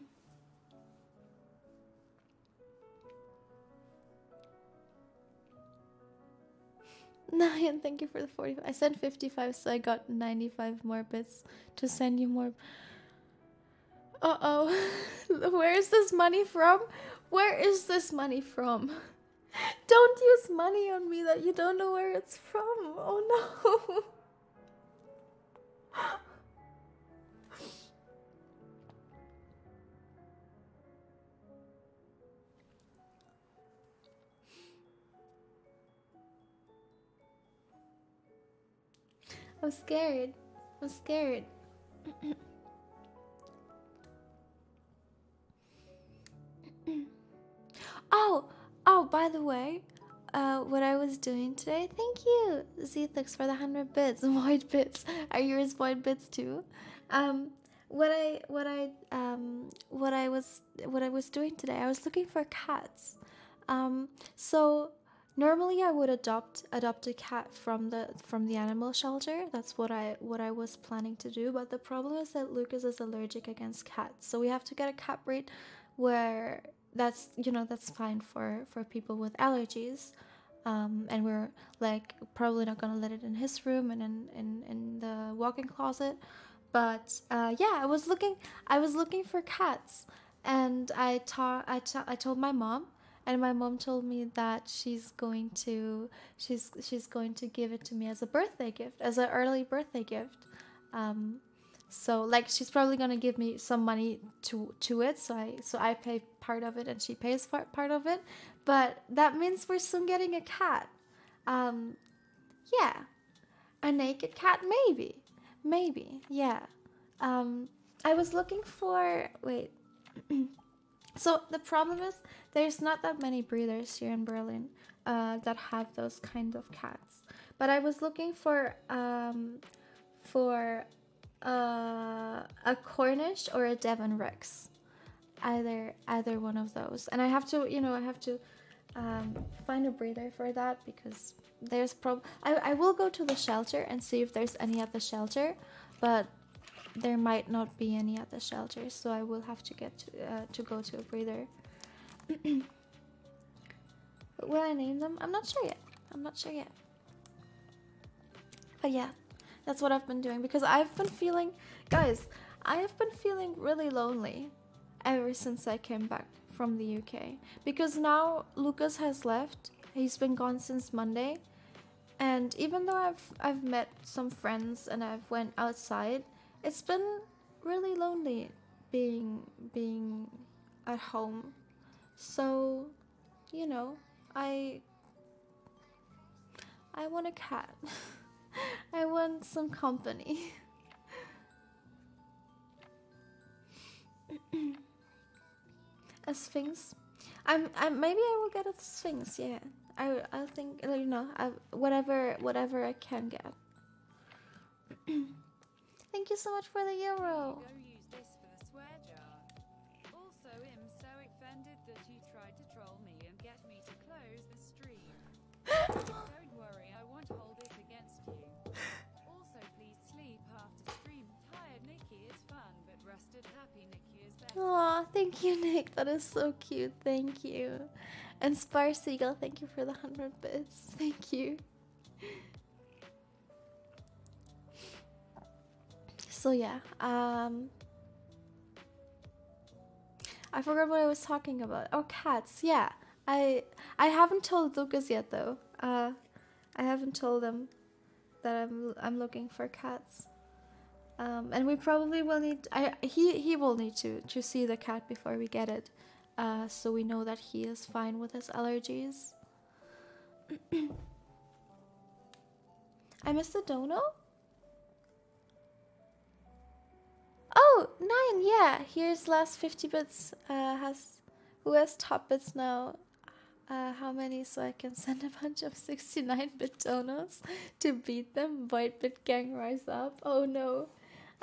Nyan, thank you for the 45. I sent 55, so I got 95 more bits to send you more. Uh oh. [LAUGHS] Where is this money from? Where is this money from? [LAUGHS] Don't use money on me that you don't know where it's from. Oh no. [LAUGHS] I'm scared. I'm scared. [CLEARS THROAT] oh, oh, by the way, uh, what I was doing today, thank you, Zethix, for the 100 bits. [LAUGHS] Void bits. Are yours void bits too? Um, what I what I um what I was what I was doing today, I was looking for cats. Um, so normally I would adopt adopt a cat from the from the animal shelter. That's what I what I was planning to do. But the problem is that Lucas is allergic against cats, so we have to get a cat breed where that's you know that's fine for for people with allergies. Um, and we're like probably not gonna let it in his room and in in, in the walk-in closet. But uh, yeah i was looking i was looking for cats. And i taught I, ta- I told my mom. And my mom told me that she's going to she's she's going to give it to me as a birthday gift as an early birthday gift. Um, so like she's probably gonna give me some money to to it so i so i pay part of it and she pays for part of it. But that means we're soon getting a cat. Um yeah. A naked cat maybe. Maybe yeah. Um i was looking for wait. [CLEARS THROAT] So the problem is there's not that many breeders here in berlin uh, that have those kind of cats. But i was looking for um for uh, a cornish or a devon rex either either one of those. And i have to you know i have to um, find a breeder for that because there's prob I, I will go to the shelter and see if there's any at the shelter but there might not be any at the shelter so i will have to get to, uh, to go to a breeder [CLEARS THROAT] will i name them? I'm not sure yet. I'm not sure yet. But yeah that's what i've been doing because i've been feeling guys i have been feeling really lonely ever since I came back from the UK. Because now Lucas has left. He's been gone since Monday. And even though I've I've met some friends and I've went outside, it's been really lonely being being at home. So, you know, I I want a cat. [LAUGHS] [LAUGHS] I want some company. [LAUGHS] a sphynx. I'm, I'm maybe I will get a sphynx. Yeah, I I think you know I, whatever whatever I can get. [CLEARS THROAT] Thank you so much for the euro. Aw, thank you, Nick. That is so cute. Thank you. And Spar Seagull, thank you for the 100 bits. Thank you. So, yeah. Um, I forgot what I was talking about. Oh, cats. Yeah. I I haven't told Lucas yet, though. Uh, I haven't told him that I'm I'm looking for cats. Um, and we probably will need. I he he will need to to see the cat before we get it, uh, so we know that he is fine with his allergies. [CLEARS THROAT] I missed the dono. Oh, nine. Yeah, here's last fifty bits. Uh, has who has top bits now? Uh, how many so I can send a bunch of 69 bit donos to beat them? White bit gang rise up. Oh no.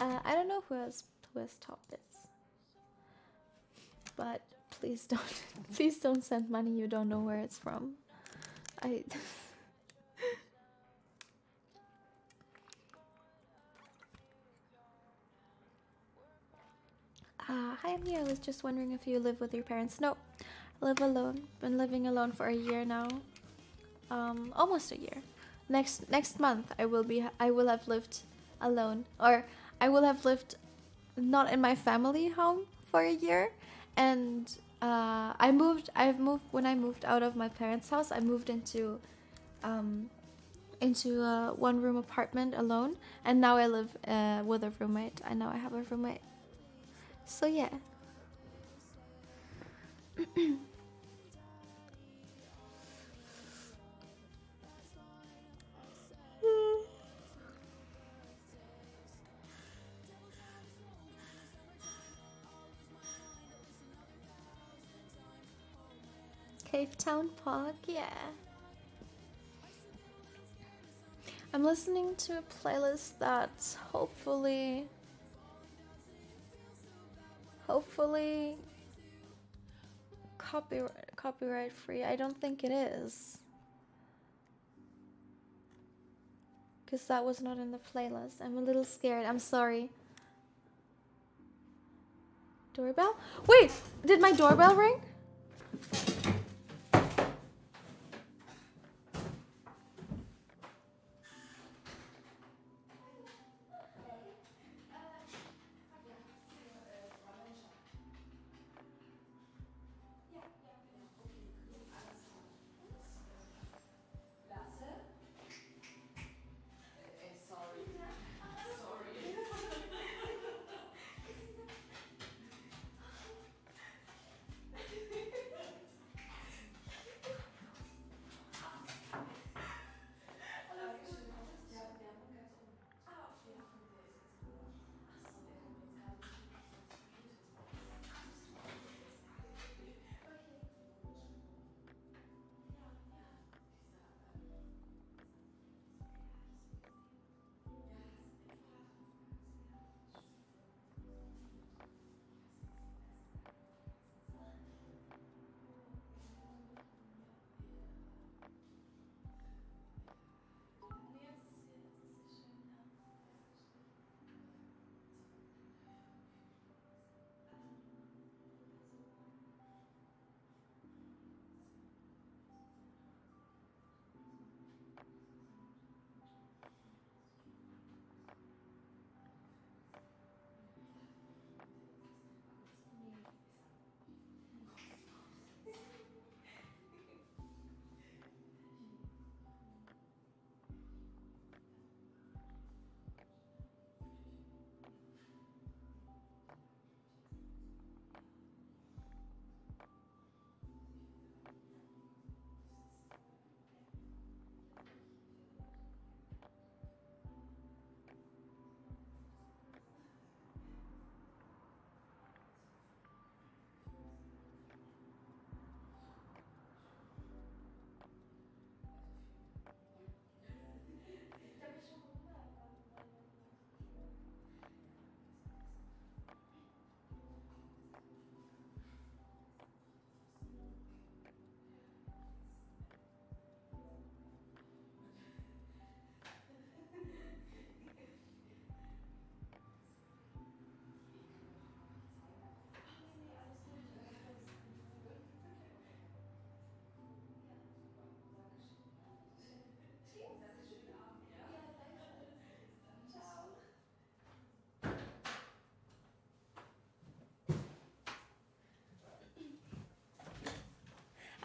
Uh, I don't know who has who has top bits, but please don't [LAUGHS] please don't send money you don't know where it's from. I. [LAUGHS] Uh, hi, I'm here. I was just wondering if you live with your parents. No, I live alone. Been living alone for a year now. Um, almost a year. Next next month, I will be. I will have lived alone, or I will have lived not in my family home for a year, and uh, I moved. I've moved when I moved out of my parents' house. I moved into, um, into a one room apartment alone, and now I live uh, with a roommate. I know I have a roommate. So yeah. [CLEARS THROAT] Cave Town Park, yeah. I'm listening to a playlist that's hopefully hopefully copyright copyright free. I don't think it is. Cuz that was not in the playlist. I'm a little scared. I'm sorry. Doorbell? Wait, did my doorbell ring?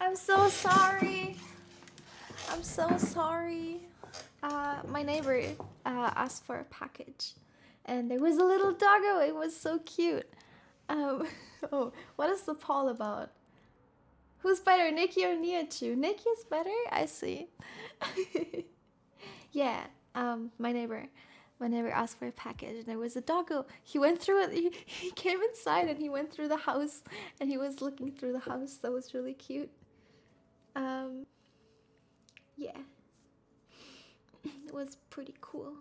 I'm so sorry. I'm so sorry. Uh, my neighbor uh, asked for a package, and there was a little doggo. It was so cute. Um, [LAUGHS] oh, what is the poll about? Who's better, Niki or Nihachu? Niki is better. I see. [LAUGHS] yeah. Um, my neighbor, my neighbor asked for a package, and there was a doggo. He went through it. [LAUGHS] He, he came inside, and he went through the house, and he was looking through the house. That was really cute. Um, yeah. It was pretty cool.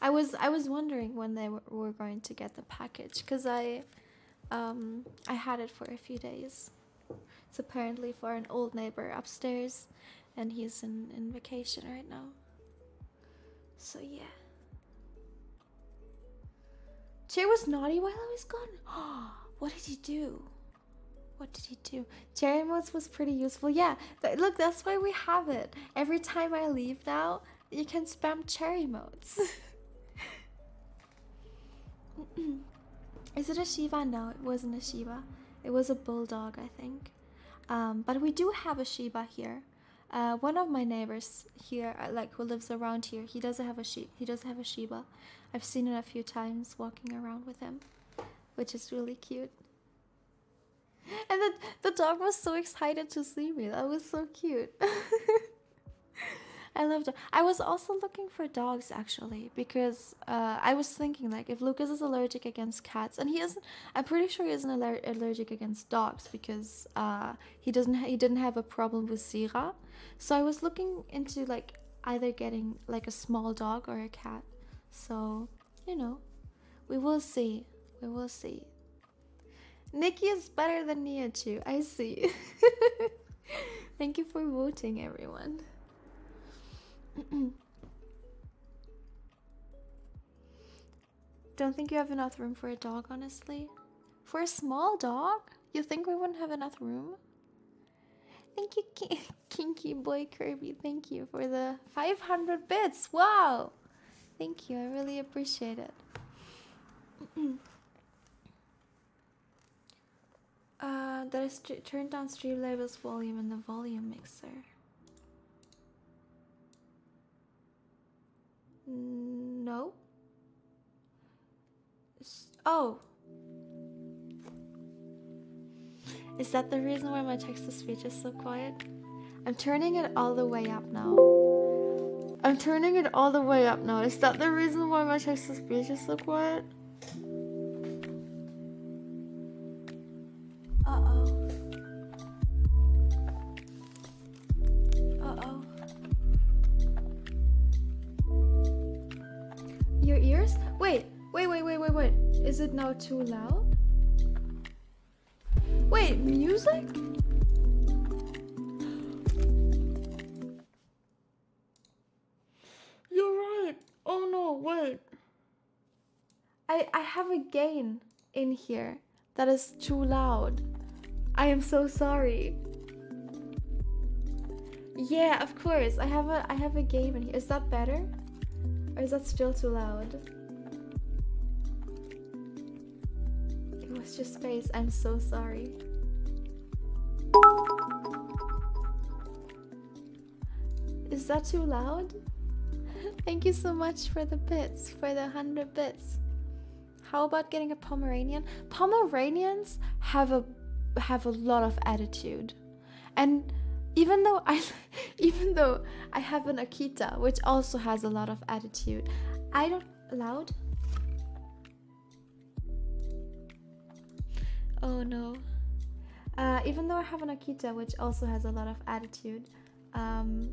I was I was wondering when they were, going to get the package because I um, I had it for a few days. It's apparently for an old neighbor upstairs, and he's in, in vacation right now. So yeah. Jay was naughty while I was gone. [GASPS] what did he do? What did he do? Cherry modes was pretty useful. Yeah, th- look, that's why we have it. Every time I leave now, you can spam cherry modes. [LAUGHS] Is it a Shiba? No, it wasn't a Shiba. It was a bulldog, I think. Um, but we do have a Shiba here. Uh, one of my neighbors here, uh, like who lives around here, he doesn't have a she. He does have a Shiba. I've seen it a few times walking around with him, which is really cute. [LAUGHS] And the the dog was so excited to see me. That was so cute. [LAUGHS] I loved it. I was also looking for dogs actually because uh, I was thinking like if Lucas is allergic against cats and he isn't, I'm pretty sure he isn't aller- allergic against dogs because uh, he doesn't he didn't have a problem with Sira. So I was looking into like either getting like a small dog or a cat. So you know, we will see. We will see. Niki is better than Nia Nihachu. I see. [LAUGHS] Thank you for voting, everyone. Don't think you have enough room for a dog, honestly. For a small dog? You think we wouldn't have enough room? Thank you, Ki- [LAUGHS] Kinky Boy Kirby. Thank you for the 500 bits. Wow! Thank you, I really appreciate it. [CLEARS THROAT] uh, that is turn down Streamlabs volume in the volume mixer. No. Oh. Is that the reason why my text to speech is so quiet? I'm turning it all the way up now. I'm turning it all the way up now. Is that the reason why my text to speech is so quiet? Is it now too loud? Wait, music? You're right. Oh no, wait. I I have a gain in here that is too loud. I am so sorry. Yeah, of course. I have a I have a game in here. Is that better? Or is that still too loud? Was just space. I'm so sorry. Is that too loud? [LAUGHS] Thank you so much for the bits, for the 100 bits. How about getting a Pomeranian? Pomeranians have a have a lot of attitude. And even though I [LAUGHS] even though I have an Akita which also has a lot of attitude, I don't loud. Oh no. Uh, even though I have an Akita which also has a lot of attitude, um,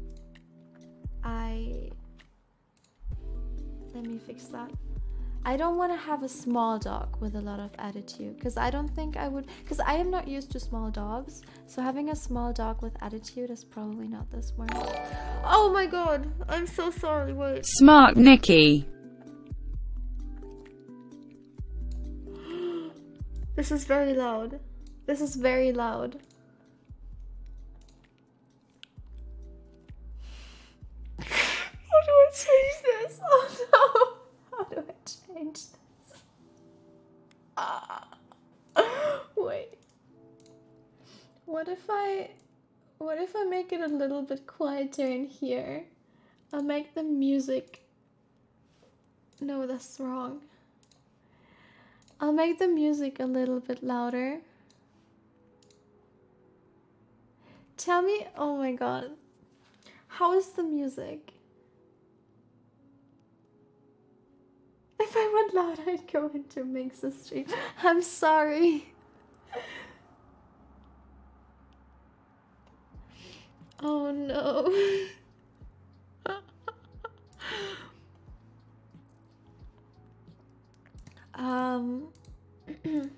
I let me fix that. I don't want to have a small dog with a lot of attitude because I don't think I would because I am not used to small dogs. So having a small dog with attitude is probably not this smart. Oh my god, I'm so sorry. Wait. Smart Niki. This is very loud. This is very loud. How do I change this? Oh no! How do I change this? Ah. Wait. What if I what if I make it a little bit quieter in here? I'll make the music No, that's wrong. I'll make the music a little bit louder. Tell me, oh my god. How is the music? If I went loud, I'd go into Minx's stream. I'm sorry. [LAUGHS] Oh no. [LAUGHS] um. [CLEARS THROAT]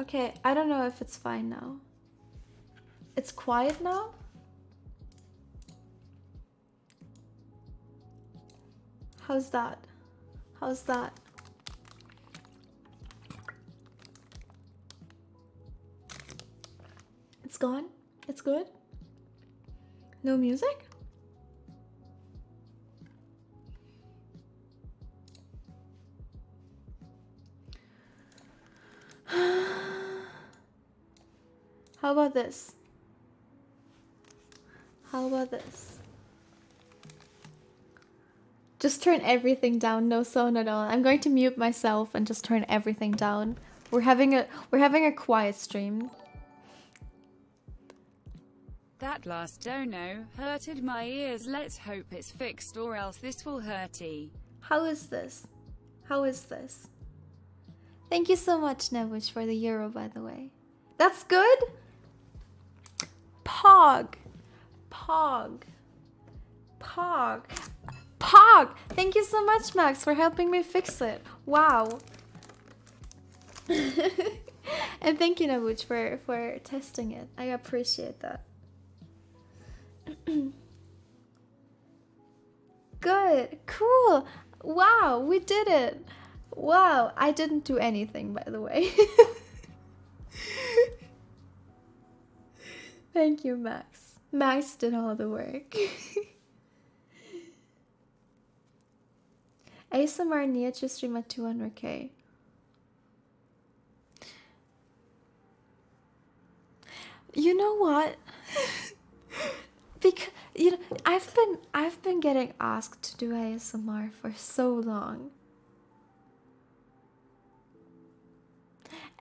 okay, I don't know if it's fine now. It's quiet now? How's that? How's that? It's gone? It's good? No music? How about this? How about this? Just turn everything down, no sound at all. I'm going to mute myself and just turn everything down. We're having a we're having a quiet stream. That last dono hurted my ears. Let's hope it's fixed or else this will hurty. How is this? How is this? Thank you so much, Nebuch, for the euro, by the way. That's good? Pog. Pog. Pog. Pog! Thank you so much, Max, for helping me fix it. Wow. [LAUGHS] and thank you, Nebuch, for, for testing it. I appreciate that. [CLEARS THROAT] Good. Cool. Wow, we did it. Wow, I didn't do anything, by the way. [LAUGHS] Thank you, Max. Max did all the work. ASMR to stream at 200k. You know what? [LAUGHS] because you know, I've been I've been getting asked to do ASMR for so long.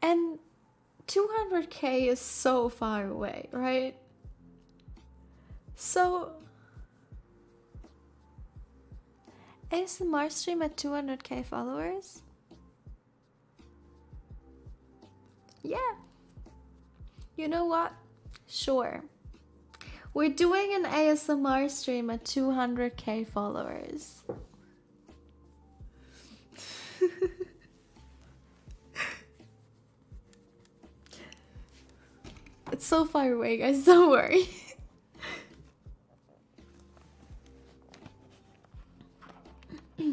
And 200k is so far away, right? So ASMR stream at 200k followers? Yeah. You know what? Sure. We're doing an ASMR stream at 200k followers. [LAUGHS] it's so far away, guys, [LAUGHS] don't worry. [LAUGHS]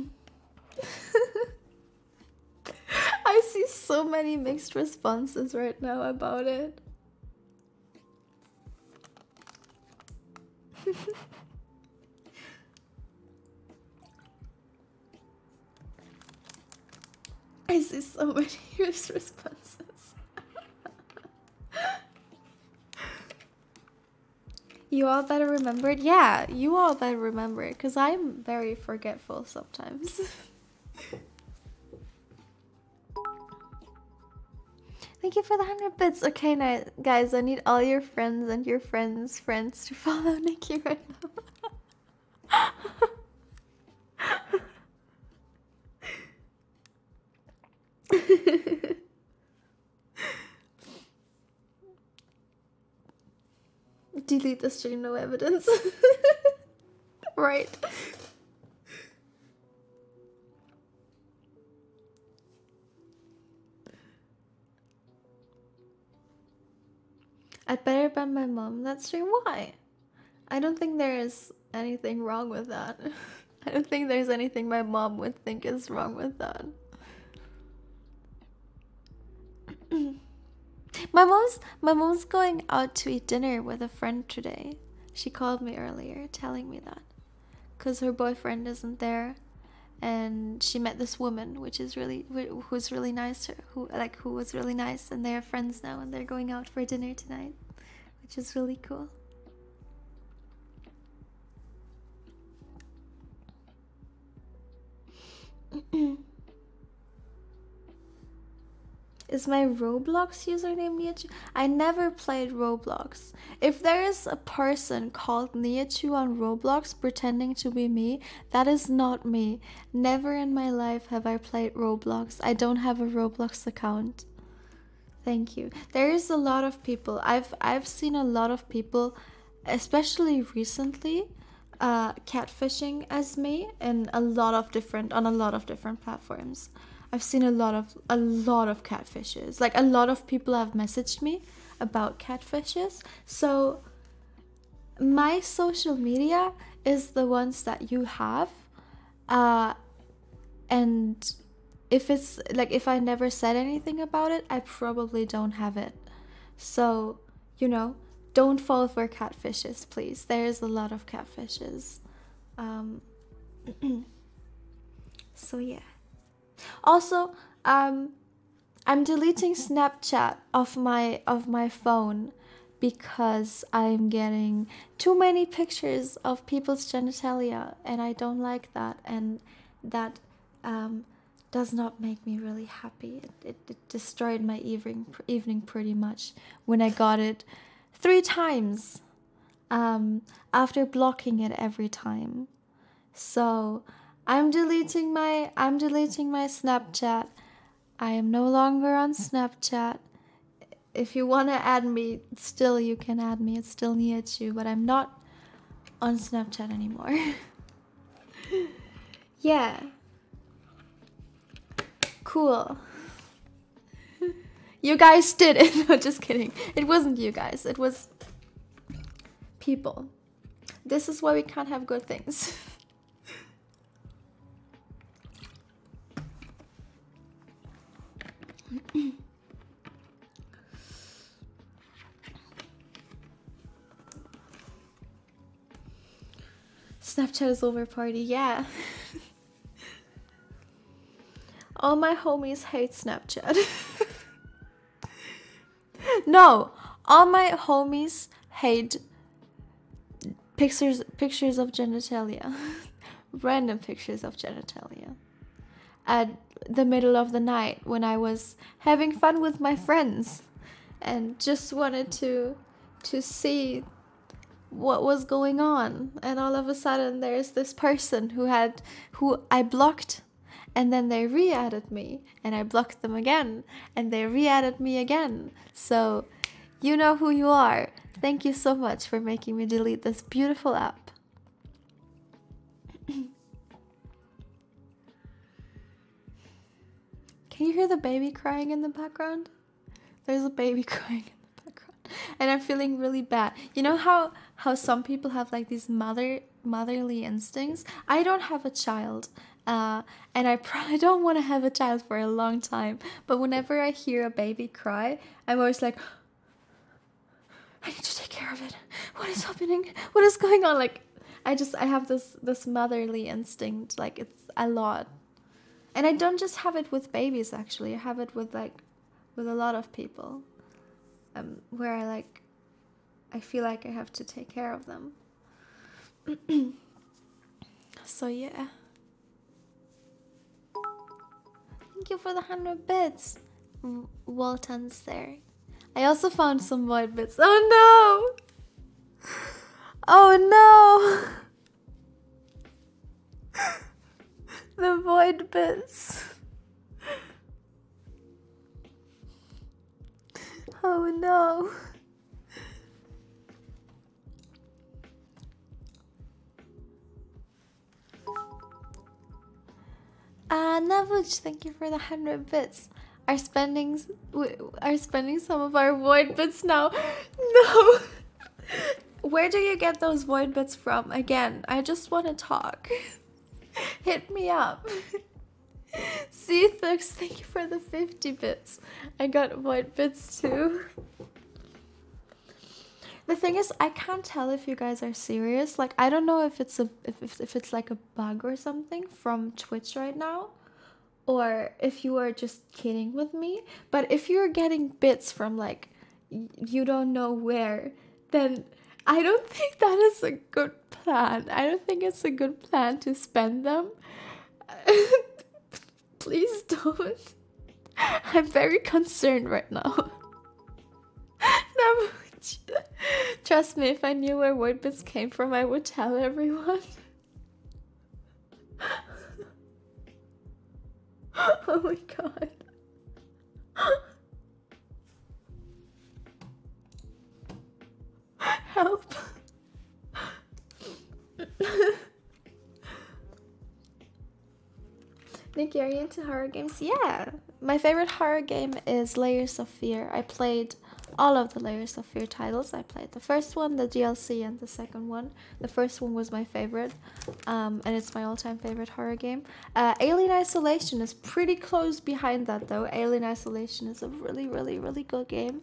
I see so many mixed responses right now about it. [LAUGHS] I see so many mixed responses. You all better remember it? Yeah, you all better remember it because I'm very forgetful sometimes. [LAUGHS] Thank you for the 100 bits. Okay, now, guys, I need all your friends and your friends' friends to [LAUGHS] follow Niki right now. [LAUGHS] Delete the stream, no evidence. [LAUGHS] right. I'd better ban my mom that stream. Why? I don't think there is anything wrong with that. [LAUGHS] I don't think there's anything my mom would think is wrong with that. [CLEARS THROAT] my mom's my mom's going out to eat dinner with a friend today. She called me earlier telling me that cuz her boyfriend isn't there and she met this woman, which is really wh- who's really nice. to Who like who was really nice, and they're friends now, and they're going out for dinner tonight, which is really cool. [CLEARS THROAT] Is my Roblox username Nihachu? I never played Roblox. If there is a person called Nihachu on Roblox pretending to be me, that is not me. Never in my life have I played Roblox. I don't have a Roblox account. Thank you. There is a lot of people. I've I've seen a lot of people, especially recently, uh, catfishing as me in a lot of different on a lot of different platforms. I've seen a lot of a lot of catfishes. Like a lot of people have messaged me about catfishes. So my social media is the ones that you have. Uh and if it's like if I never said anything about it, I probably don't have it. So, you know, don't fall for catfishes, please. There is a lot of catfishes. Um [CLEARS THROAT] so yeah. Also, um, I'm deleting Snapchat off my of my phone because I'm getting too many pictures of people's genitalia, and I don't like that, and that um, does not make me really happy. It, it, it destroyed my evening evening pretty much when I got it three times um, after blocking it every time. So I'm deleting my I'm deleting my Snapchat. I am no longer on Snapchat. If you want to add me, still you can add me. It's still Nihachu, but I'm not on Snapchat anymore. [LAUGHS] yeah. Cool. You guys did it. [LAUGHS] no, just kidding. It wasn't you guys. It was people. This is why we can't have good things. [LAUGHS] [COUGHS] Snapchat is over party, yeah. [LAUGHS] All my homies hate Snapchat. [LAUGHS] no, all my homies hate pictures pictures of genitalia. [LAUGHS] Random pictures of genitalia. At the middle of the night when I was having fun with my friends and just wanted to to see what was going on. And all of a sudden there's this person who had who I blocked and then they re-added me and I blocked them again and they re-added me again. So you know who you are. Thank you so much for making me delete this beautiful app can you hear the baby crying in the background? There's a baby [LAUGHS] crying in the background and i'm feeling really bad. You know how how some people have like these mother motherly instincts? I don't have a child uh, and i [LAUGHS] probably don't want to have a child for a long time but whenever i hear a baby cry i'm always like [GASPS] i need to take care of it. What is happening? What is going on? Like i just i have this this motherly instinct like it's a lot and i don't just have it with babies actually i have it with like with a lot of people um, where I like I feel like I have to take care of them. [CLEARS THROAT] so yeah. Thank you for the hundred bits, Walton's there. I also found some void bits. Oh no! Oh no! [LAUGHS] the void bits. Oh no. Uh, Navuj, thank you for the hundred bits. Are spending are spending some of our void bits now? [LAUGHS] No. Where do you get those void bits from? Again, I just want to talk. [LAUGHS] [LAUGHS] Hit me up. [LAUGHS] See, Thux, thank you for the 50 bits. I got void bits too. the thing is, I can't tell if you guys are serious. Like, I don't know if it's a if if, if it's like a bug or something from Twitch right now, or if you are just kidding with me. But if you're getting bits from like you don't know where, then I don't think that is a good plan. I don't think it's a good plan to spend them. [LAUGHS] Please don't. I'm very concerned right now. [LAUGHS] [LAUGHS] Trust me, if I knew where void bits came from, I would tell everyone. oh my god. Help. Niki, are you into horror games? Yeah. My favorite horror game is Layers of Fear. I played all of the Layers of Fear titles. I played the first one, the DLC, and the second one. The first one was my favorite, um, and it's my all time favorite horror game. Uh, Alien Isolation is pretty close behind that, though. Alien Isolation is a really, really, really good game.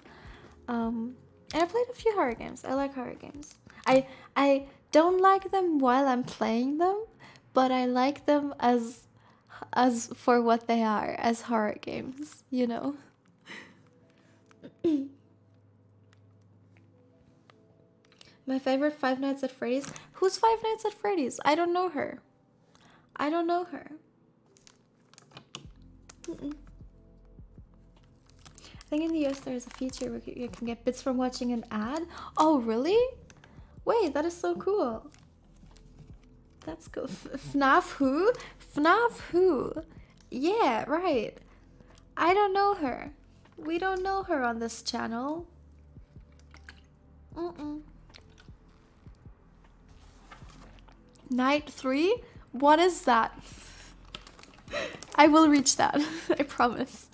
Um, and I played a few horror games. I like horror games. I I don't like them while I'm playing them, but I like them as as for what they are, as horror games, you know. [COUGHS] My favorite Five Nights at Freddy's. Who's Five Nights at Freddy's? I don't know her. I don't know her. Mm-mm. I think in the US there's a feature where you can get bits from watching an ad. Oh, really? Wait, that is so cool. That's cool. F- FNAF who? FNAF who? Yeah, right. I don't know her. We don't know her on this channel. Mm-mm. Night three? What is that? [LAUGHS] I will reach that. [LAUGHS] I promise.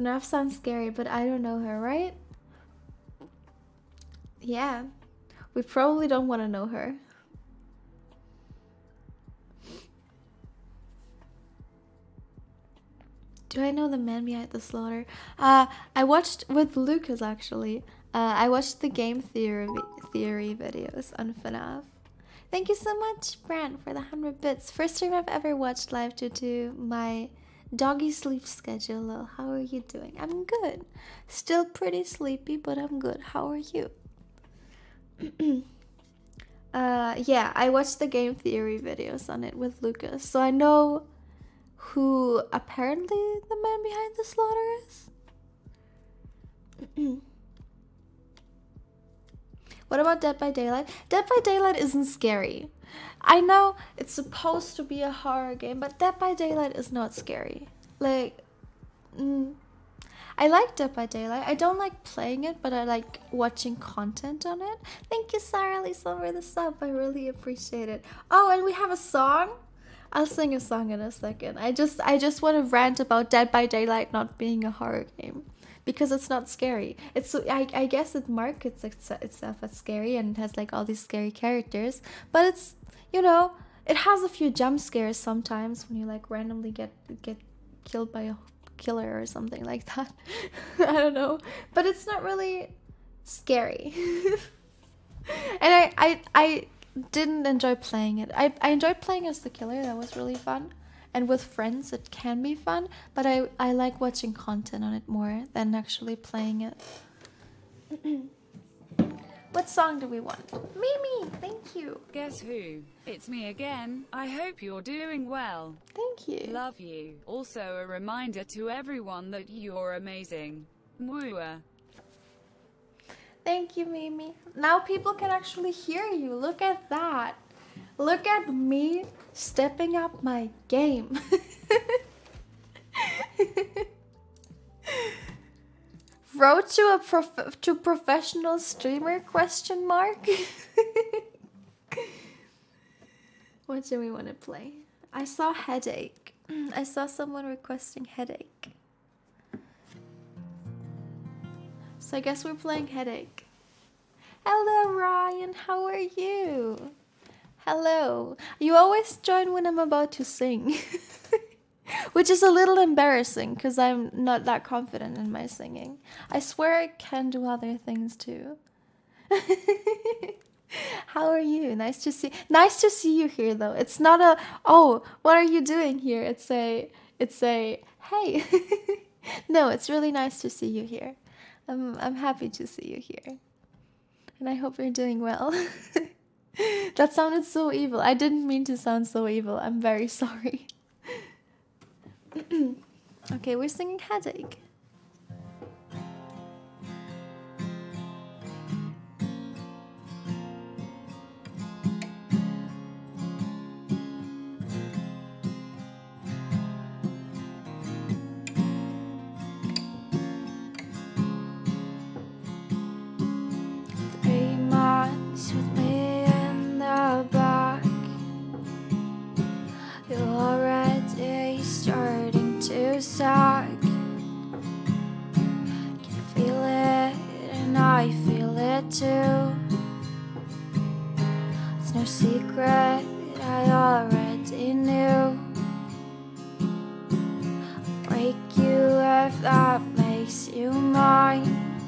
FNAF sounds scary, but I don't know her, right? Yeah. We probably don't want to know her. Do I know the man behind the slaughter? Uh, I watched with Lucas actually. Uh, I watched the game theory theory videos on FNAF. Thank you so much, Brand, for the hundred bits. First stream I've ever watched live due to my doggy sleep schedule. How are you doing? I'm good. Still pretty sleepy, but I'm good. How are you? [CLEARS THROAT] uh, yeah, I watched the game theory videos on it with Lucas, so I know who apparently the man behind the slaughter is. [CLEARS THROAT] what about Dead by Daylight? Dead by Daylight isn't scary. I know it's supposed to be a horror game, but Dead by Daylight is not scary. Like, mm, I like Dead by Daylight. I don't like playing it, but I like watching content on it. Thank you, Sarah Lisa, for the sub. I really appreciate it. Oh, and we have a song. I'll sing a song in a second. I just I just want to rant about Dead by Daylight not being a horror game because it's not scary. It's I, I guess it markets itself as scary and it has like all these scary characters, but it's you know it has a few jump scares sometimes when you like randomly get get killed by a killer or something like that. [LAUGHS] I don't know, but it's not really scary. [LAUGHS] and I I I didn't enjoy playing it. I, I enjoyed playing as the killer, that was really fun. And with friends, it can be fun, but I, I like watching content on it more than actually playing it. [CLEARS THROAT] what song do we want? Mimi, thank you. Guess who? It's me again. I hope you're doing well. Thank you. Love you. Also, a reminder to everyone that you're amazing. Mwah. Thank you, Mimi. Now people can actually hear you. Look at that. Look at me stepping up my game. [LAUGHS] Road to a prof- to professional streamer question mark. [LAUGHS] what do we want to play? I saw headache. [CLEARS THROAT] I saw someone requesting headache. So I guess we're playing Headache. Hello, Ryan. How are you? Hello. You always join when I'm about to sing. [LAUGHS] Which is a little embarrassing because I'm not that confident in my singing. I swear I can do other things too. [LAUGHS] How are you? Nice to see nice to see you here though. It's not a oh, what are you doing here? It's a it's a hey. [LAUGHS] no, it's really nice to see you here. I'm I'm happy to see you here. And I hope you're doing well. [LAUGHS] that sounded so evil. I didn't mean to sound so evil. I'm very [LAUGHS] sorry. [CLEARS THROAT] okay, we're singing Headache. It's no secret, I already knew. I'll break you if that makes you mine.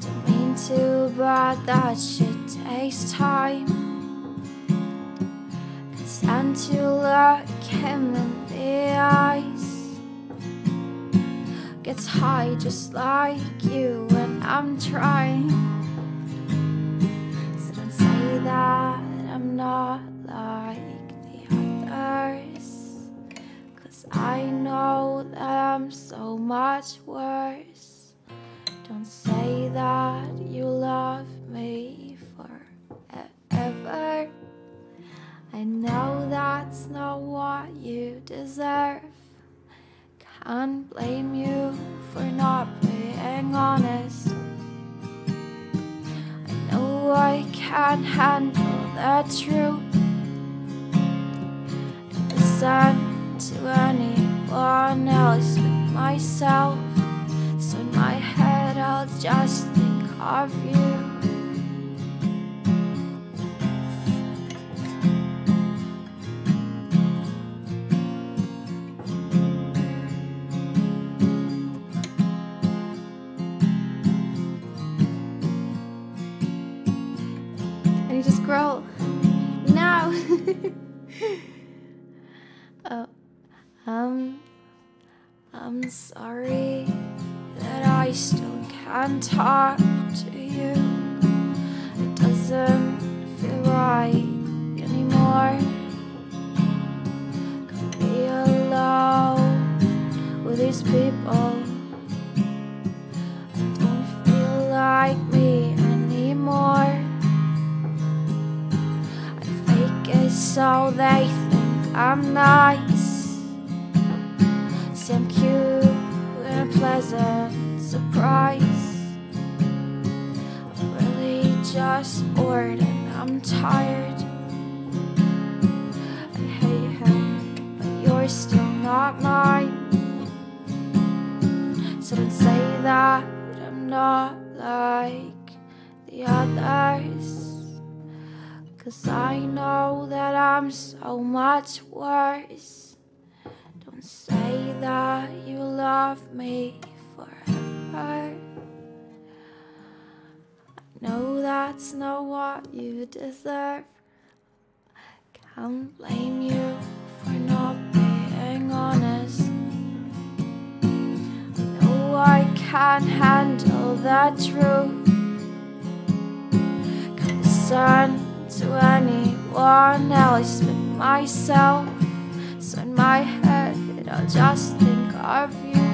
Don't mean to, but that shit takes time. Can stand to look him in the eyes. Gets high just like you when I'm trying. So don't say that I'm not like the others. Cause I know that I'm so much worse. Don't say that you love me forever. I know that's not what you deserve. Can't blame you for not being honest. I know I can't handle the truth. Don't listen to anyone else but myself. So in my head, I'll just think of you. I'm sorry that I still can't talk to you. It doesn't feel right anymore. Could be alone with these people. I don't feel like me anymore. I fake it so they think I'm nice. Seem cute and a pleasant surprise. I'm really just bored and I'm tired. I hate him, but you're still not mine. So don't say that I'm not like the others. Cause I know that I'm so much worse. Say that you love me forever. I know that's not what you deserve. Can't blame you for not being honest. I know I can't handle the truth. Listen to anyone else but myself. So in my head, I'll just think of you.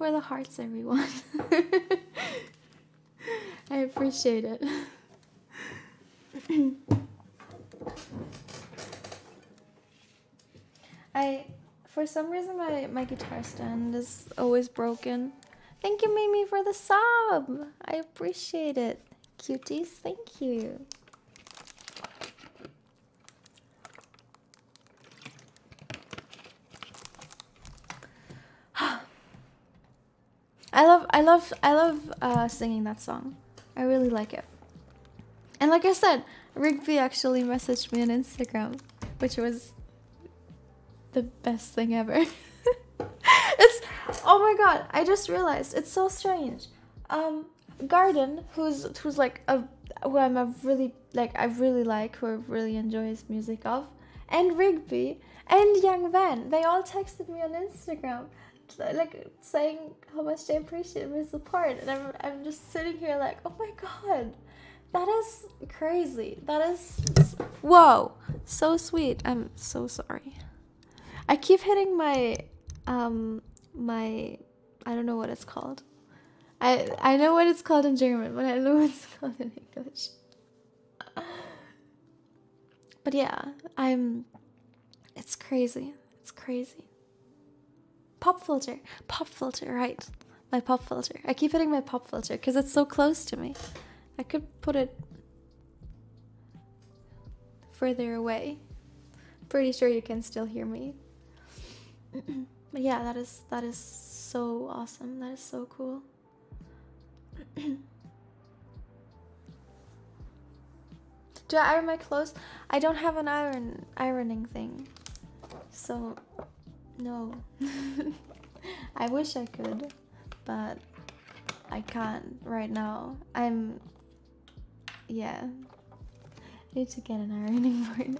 For the hearts, everyone. [LAUGHS] I appreciate it. I, for some reason, my, my guitar stand is always broken. Thank you, Mimi, for the sub. I appreciate it. Cuties, thank you. I love, I love, I love uh, singing that song. I really like it. And like I said, Rigby actually messaged me on Instagram, which was the best thing ever. [LAUGHS] it's oh my god! I just realized it's so strange. Um, Garden, who's who's like a who I'm a really like I really like, who I really enjoy his music of, and Rigby and Young Van, they all texted me on Instagram like saying how much they appreciate my support. And I'm, I'm just sitting here like oh my god that is crazy. That is whoa so sweet. I'm so sorry. I keep hitting my um my i don't know what it's called. I i know what it's called in german but i don't know [LAUGHS] what it's called in english. But yeah i'm it's crazy. It's crazy pop filter pop filter right. My pop filter. I keep hitting my pop filter because it's so close to me. I could put it further away. Pretty sure you can still hear me. [CLEARS THROAT] But yeah that is that is so awesome. That is so cool. [CLEARS THROAT] Do i iron my clothes? I don't have an iron ironing thing. So no. [LAUGHS] I wish I could, but I can't right now. I'm. Yeah. I Need to get an ironing [LAUGHS] board.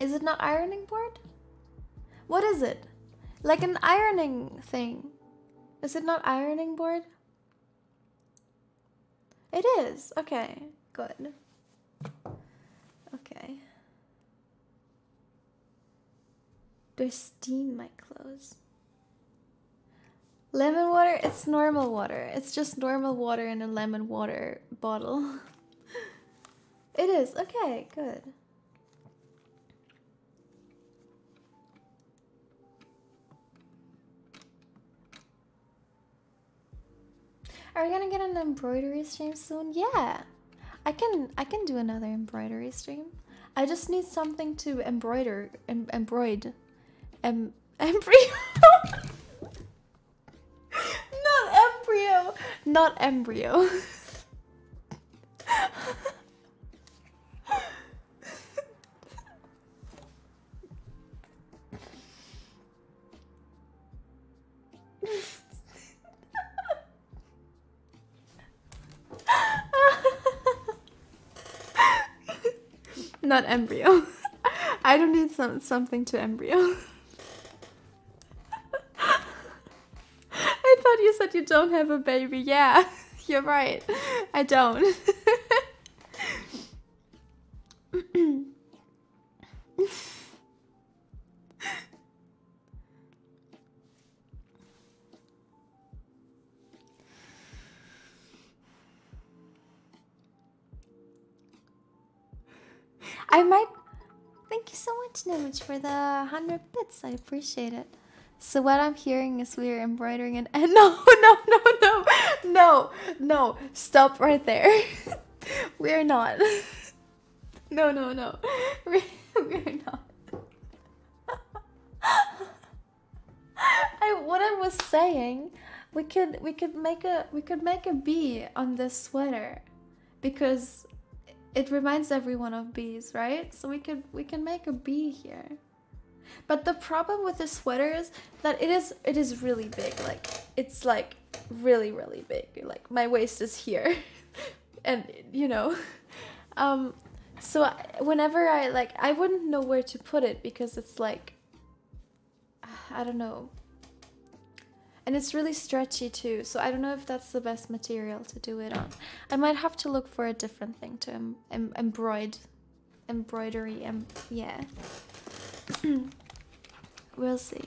Is it not ironing board? What is it? Like an ironing thing. Is it not ironing board? It is. Okay, good. Okay. Steam my clothes? Lemon water? It's normal water. It's just normal water in a lemon water bottle. [LAUGHS] it is. Okay, good. Are we gonna get an embroidery stream soon? Yeah. I can I can do another embroidery stream. I just need something to embroider em, embroid em, embryo. not embryo. Not embryo. Not embryo. I don't need some something to embryo. You don't have a baby. Yeah, [LAUGHS] you're right. I don't. [LAUGHS] I might. Thank you so much, Nimage, for the 100 bits. I appreciate it. So, what I'm hearing is we're embroidering an. And [LAUGHS] no, no, no, no, no, no. Stop right there. [LAUGHS] we're not. [LAUGHS] no, no, no. We're, we're not. I what I was saying, we could we could make a we could make a bee on this sweater because it reminds everyone of bees, right? So we could we can make a bee here. But the problem with the sweater is that it is it is really big. Like it's like really really big. Like my waist is here. [LAUGHS] and you know, [LAUGHS] um so I, whenever I like I wouldn't know where to put it because it's like [SIGHS] I don't know. And it's really stretchy too, so I don't know if that's the best material to do it on. I might have to look for a different thing to em- em- embroid, embroidery, em- yeah. [CLEARS THROAT] we'll see.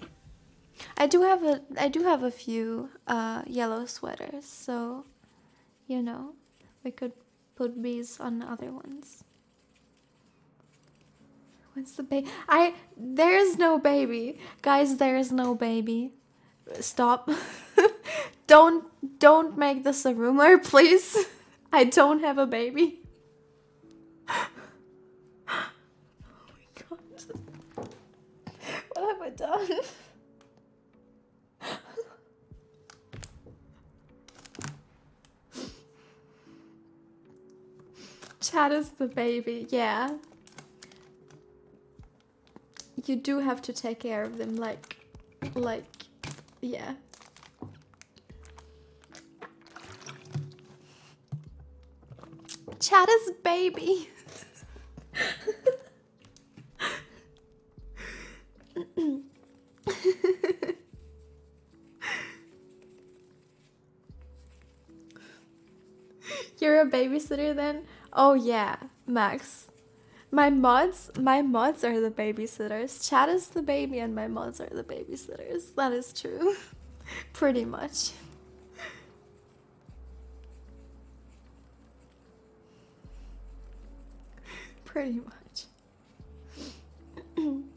I do have a I do have a few uh, yellow sweaters, so you know we could put bees on other ones. When's the baby? I there is no baby, guys. There is no baby. Stop. [LAUGHS] don't don't make this a rumor, [LAUGHS] please. I don't have a baby. Done? [LAUGHS] Chad is the baby, yeah. You do have to take care of them, like, like, yeah. Chad is baby. [LAUGHS] [LAUGHS] You're a babysitter then? Oh yeah, Max. My mods, my mods are the babysitters. Chad is the baby and my mods are the babysitters. That is true. [LAUGHS] Pretty much. [LAUGHS] Pretty much. [CLEARS THROAT]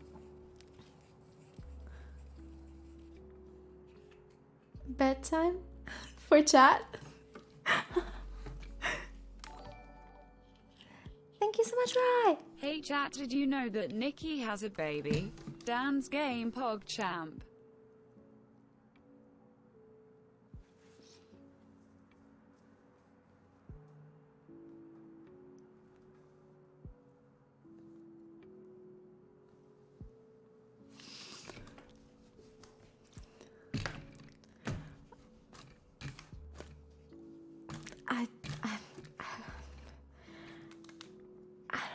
Bedtime for chat. Thank you so much, Rye. Hey chat, did you know that Niki has a baby? Dan's game pog champ.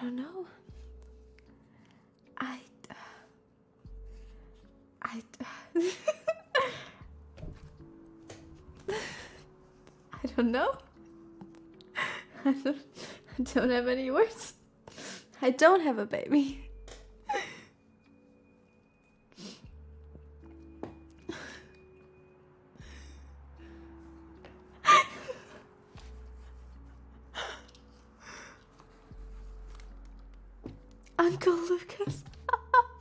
Don't know. I, uh, I, uh, [LAUGHS] I don't know. I [LAUGHS] don't, I don't have any words. I don't have a baby. Uncle Lucas.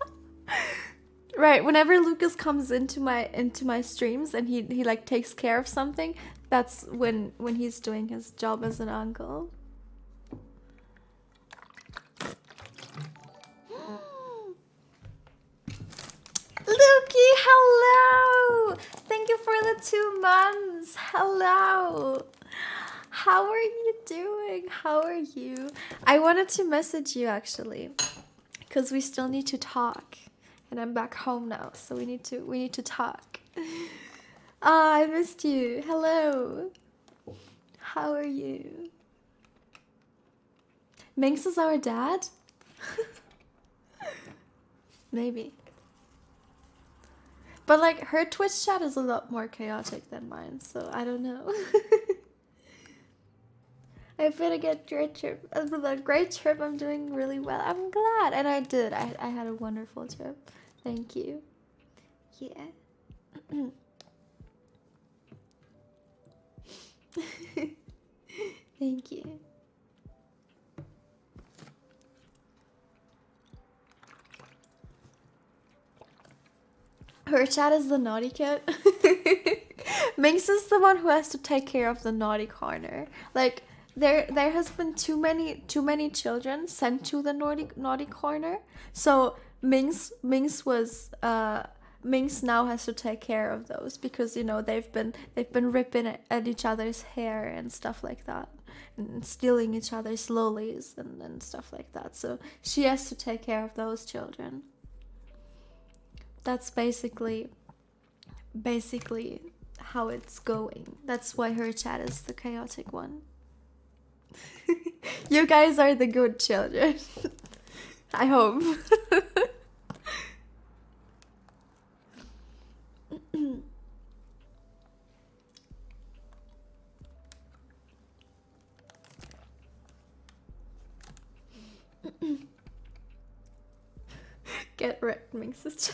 [LAUGHS] right, whenever Lucas comes into my into my streams and he he like takes care of something, that's when when he's doing his job as an uncle. [GASPS] Lukey, hello! Thank you for the two months. Hello. How are you doing? How are you? I wanted to message you actually because we still need to talk and I'm back home now so we need to we need to talk. [LAUGHS] Ah, I missed you. Hello. How are you? Minx is our dad? [LAUGHS] Maybe. But like her Twitch chat is a lot more chaotic than mine, so I don't know. [LAUGHS] I've been a good great trip. A great trip. I'm doing really well. I'm glad, and I did. I I had a wonderful trip. Thank you. Yeah. [LAUGHS] Thank you. Her chat is the naughty cat. [LAUGHS] Minx is the one who has to take care of the naughty corner. Like there there has been too many too many children sent to the naughty naughty corner. So Minx Minx was uh Minx now has to take care of those because you know they've been they've been ripping at, at each other's hair and stuff like that and stealing each other's lollies and, and stuff like that. So she has to take care of those children. That's basically basically how it's going. That's why her chat is the chaotic one. [LAUGHS] you guys are the good children. [LAUGHS] I hope. [LAUGHS] get wrecked Minx's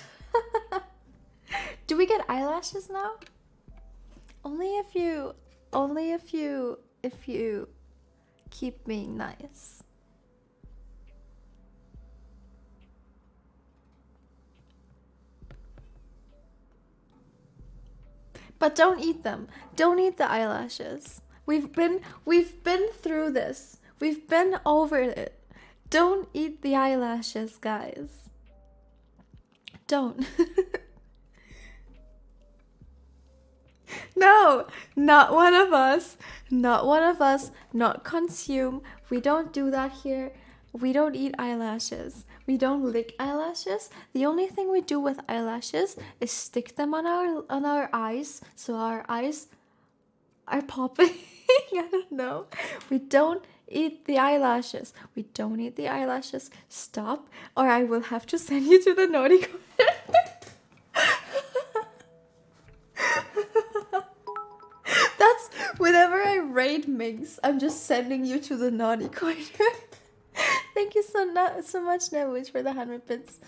Do we get eyelashes now? Only if you only if you if you keep being nice. But don't eat them. Don't eat the eyelashes. We've been we've been through this. We've been over it. Don't eat the eyelashes, guys. Don't. [LAUGHS] no, not one of us. Not one of us. Not consume. We don't do that here. We don't eat eyelashes. We don't lick eyelashes. The only thing we do with eyelashes is stick them on our on our eyes so our eyes are popping. [LAUGHS] I don't know. We don't eat the eyelashes. We don't eat the eyelashes. Stop, or I will have to send you to the naughty [LAUGHS] corner. Raid Minx, I'm just sending you to the naughty corner. [LAUGHS] Thank you so no- so much, Nebuch, for the hundred bits.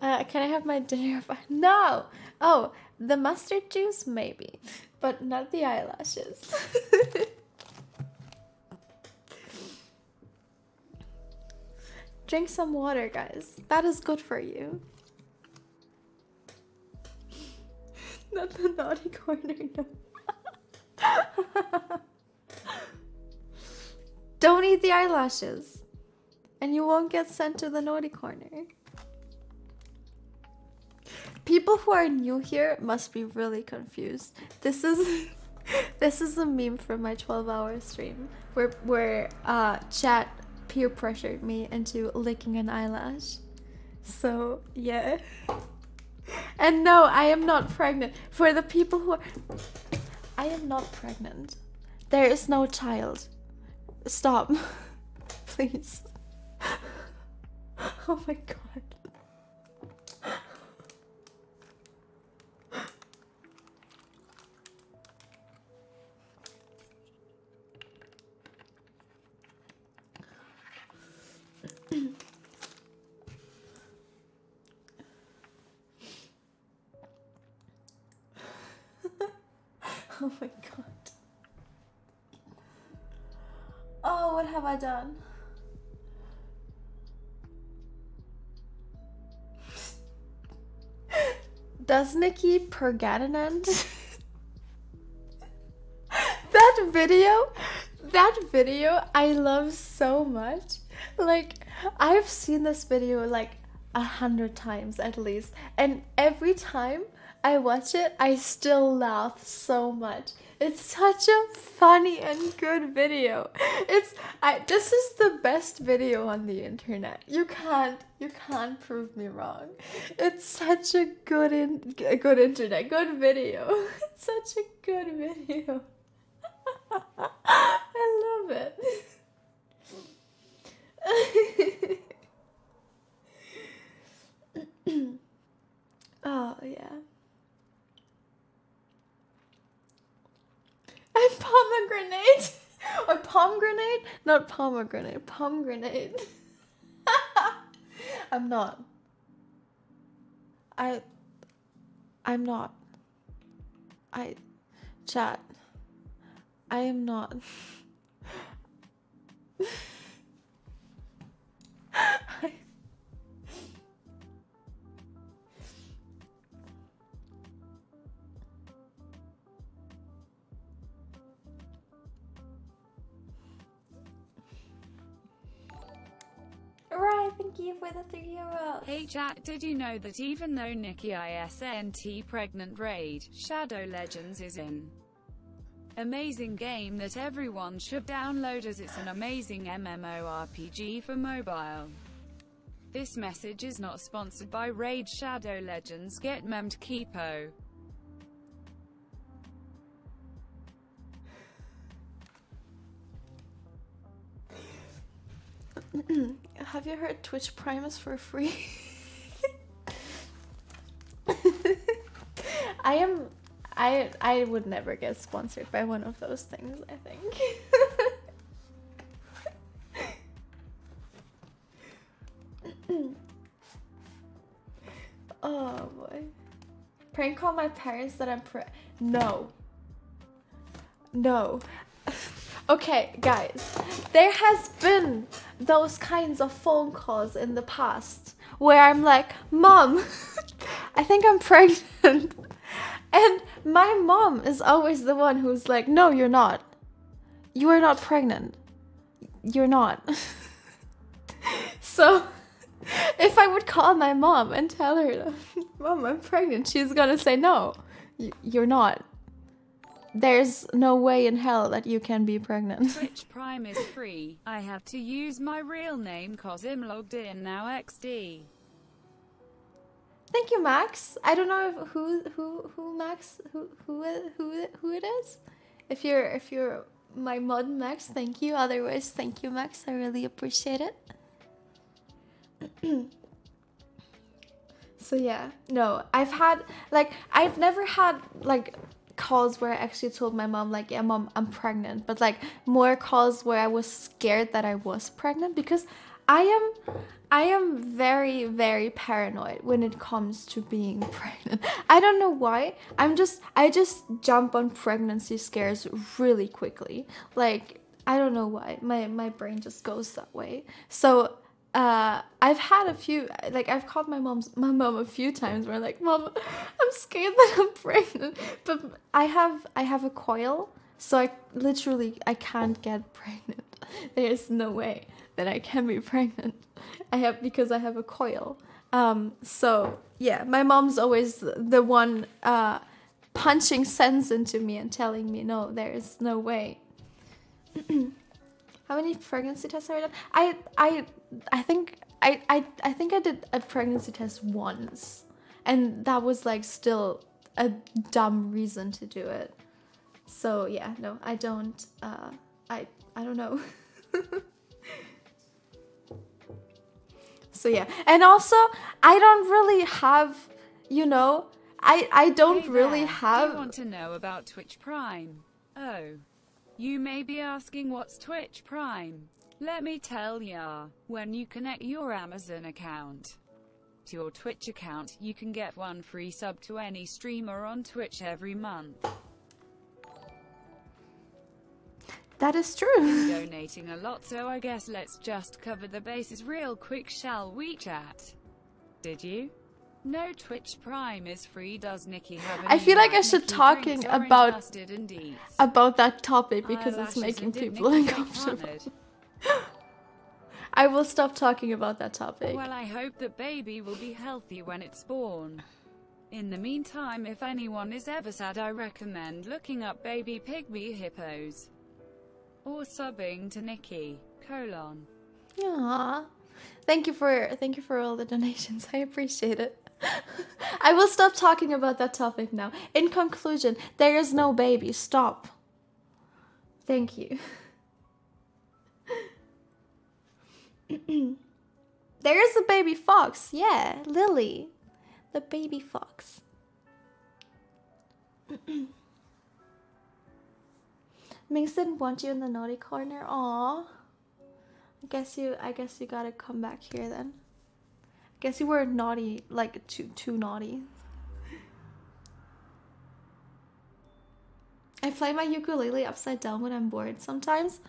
Uh, can I have my dinner? [LAUGHS] No. Oh, the mustard juice, maybe, but not the eyelashes. [LAUGHS] Drink some water, guys. That is good for you. Not the naughty corner, no. Don't eat the eyelashes, and you won't get sent to the naughty corner. People who are new here must be really confused. This is [LAUGHS] this is a meme from my 12-hour stream where where uh chat peer pressured me into licking an eyelash. So, yeah. [LAUGHS] And no, I am not pregnant. For the people who are. I am not pregnant. There is no child. Stop. [LAUGHS] Please. [LAUGHS] Oh my god. [LAUGHS] oh my What have I done? Does Niki Pergatinant? that video, that video I love so much. Like, I've seen this video like a hundred times at least, and every time I watch it, I still laugh so much. It's such a funny and good video. It's I this is the best video on the internet. You can't you can't prove me wrong. It's such a good in, a good internet, good video. [LAUGHS] It's such a good video. [LAUGHS] I love it. [LAUGHS] oh yeah. And pomegranate or pomegranate, not pomegranate, pomegranate. [LAUGHS] I'm not. I. I'm not. I. Chat. I am not. [LAUGHS] I, Right, thank you for the three euros. Hey chat, did you know that even though Niki ISNT Pregnant Raid, Shadow Legends is in amazing game that everyone should download as it's an amazing MMORPG for mobile. This message is not sponsored by Raid Shadow Legends get memmed Keepo. [CLEARS THROAT] Have you heard Twitch Prime is for free? [LAUGHS] I am I I would never get sponsored by one of those things, I think. [LAUGHS] oh boy. Prank call my parents that I'm pre- No. No. Okay, guys. There has been those kinds of phone calls in the past where I'm like, "Mom, [LAUGHS] I think I'm pregnant." [LAUGHS] And my mom is always the one who's like, "No, you're not. You are not pregnant. You're not." [LAUGHS] so, if I would call my mom and tell her, "Mom, I'm pregnant," she's gonna say, "No, you're not. There's no way in hell that you can be pregnant." [LAUGHS] Twitch Prime is free. I have to use my real name cause I'm logged in now XD. Thank you, Max. I don't know if who who who Max who who who who it is. If you're if you're my mod Max, thank you. Otherwise, thank you, Max. I really appreciate it. [CLEARS THROAT] so yeah, no, I've had like I've never had like calls where I actually told my mom like, yeah, mom, I'm pregnant, but like more calls where I was scared that I was pregnant because I am I am very very paranoid when it comes to being [LAUGHS] pregnant. I don't know why. I'm just I just jump on pregnancy scares really quickly. Like I don't know why. My my brain just goes that way. So uh I've had a few like I've called my mom's my mom a few times where I'm like, "Mom, I'm scared that I'm pregnant." But I have I have a coil, so I literally I can't get pregnant. [LAUGHS] There's no way that I can be pregnant. I have because I have a coil. Um, so yeah, my mom's always the one uh, punching sense into me and telling me, no, there is no way. [CLEARS THROAT] How many pregnancy tests have I done? I I I think I, I I think I did a pregnancy test once, and that was like still a dumb reason to do it. So yeah, no, I don't. Uh, I I don't know. [LAUGHS] so yeah, and also I don't really have, you know, I I don't Hey really have. Do you want to know about Twitch Prime? Oh. You may be asking what's Twitch Prime? Let me tell ya. When you connect your Amazon account to your Twitch account, you can get one free sub to any streamer on Twitch every month. That is true. [LAUGHS] Donating a lot, so I guess let's just cover the bases real quick, shall we chat? Did you? No Twitch Prime is free. Does Niki have I feel like I should Niki talking about- mustard and deets? About that topic because ah, it's making people [LAUGHS] uncomfortable. [LAUGHS] I will stop talking about that topic. Well, I hope that baby will be healthy when it's born. In the meantime, if anyone is ever sad, I recommend looking up baby pygmy hippos. Or subbing to Niki, colon. Aww. Thank you for thank you for all the donations. [LAUGHS] I appreciate it. [LAUGHS] I will stop talking about that topic now. In conclusion, there is no baby. Stop. Thank you. [CLEARS THROAT] there is a baby fox. Yeah, Lily. The baby fox. [CLEARS THROAT] Minx didn't want you in the naughty corner. Aw. I guess you I guess you gotta come back here then. I guess you were naughty like too too naughty. I play my ukulele upside down when I'm bored sometimes.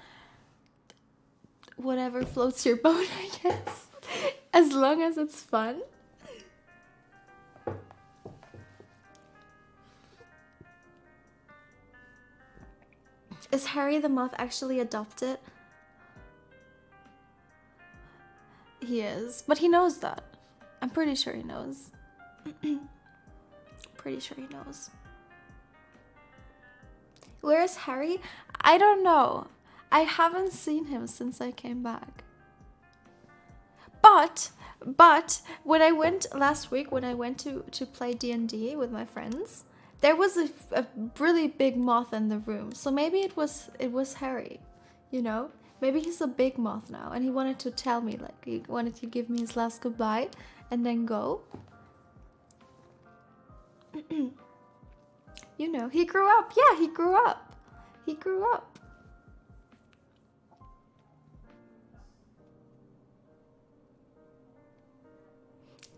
Whatever floats your boat, [LAUGHS] I guess. As long as it's fun. Is Harry the Moth actually adopted? he is, but he knows that. I'm pretty sure he knows. [CLEARS THROAT] pretty sure he knows. Where's Harry? I don't know. I haven't seen him since I came back. But but when I went last week when I went to to play D&D with my friends, there was a, a really big moth in the room. So maybe it was it was Harry, you know? Maybe he's a big moth now and he wanted to tell me like he wanted to give me his last goodbye and then go. [CLEARS THROAT] you know, he grew up. Yeah, he grew up. He grew up.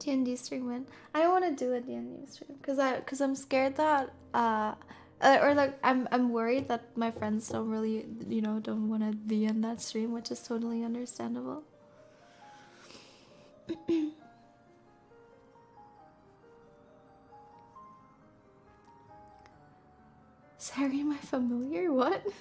D&D stream when I don't want to do a D&D stream because I because I'm scared that uh, uh or like I'm I'm worried that my friends don't really you know don't want to be in that stream which is totally understandable. Is Harry my familiar? What? [LAUGHS]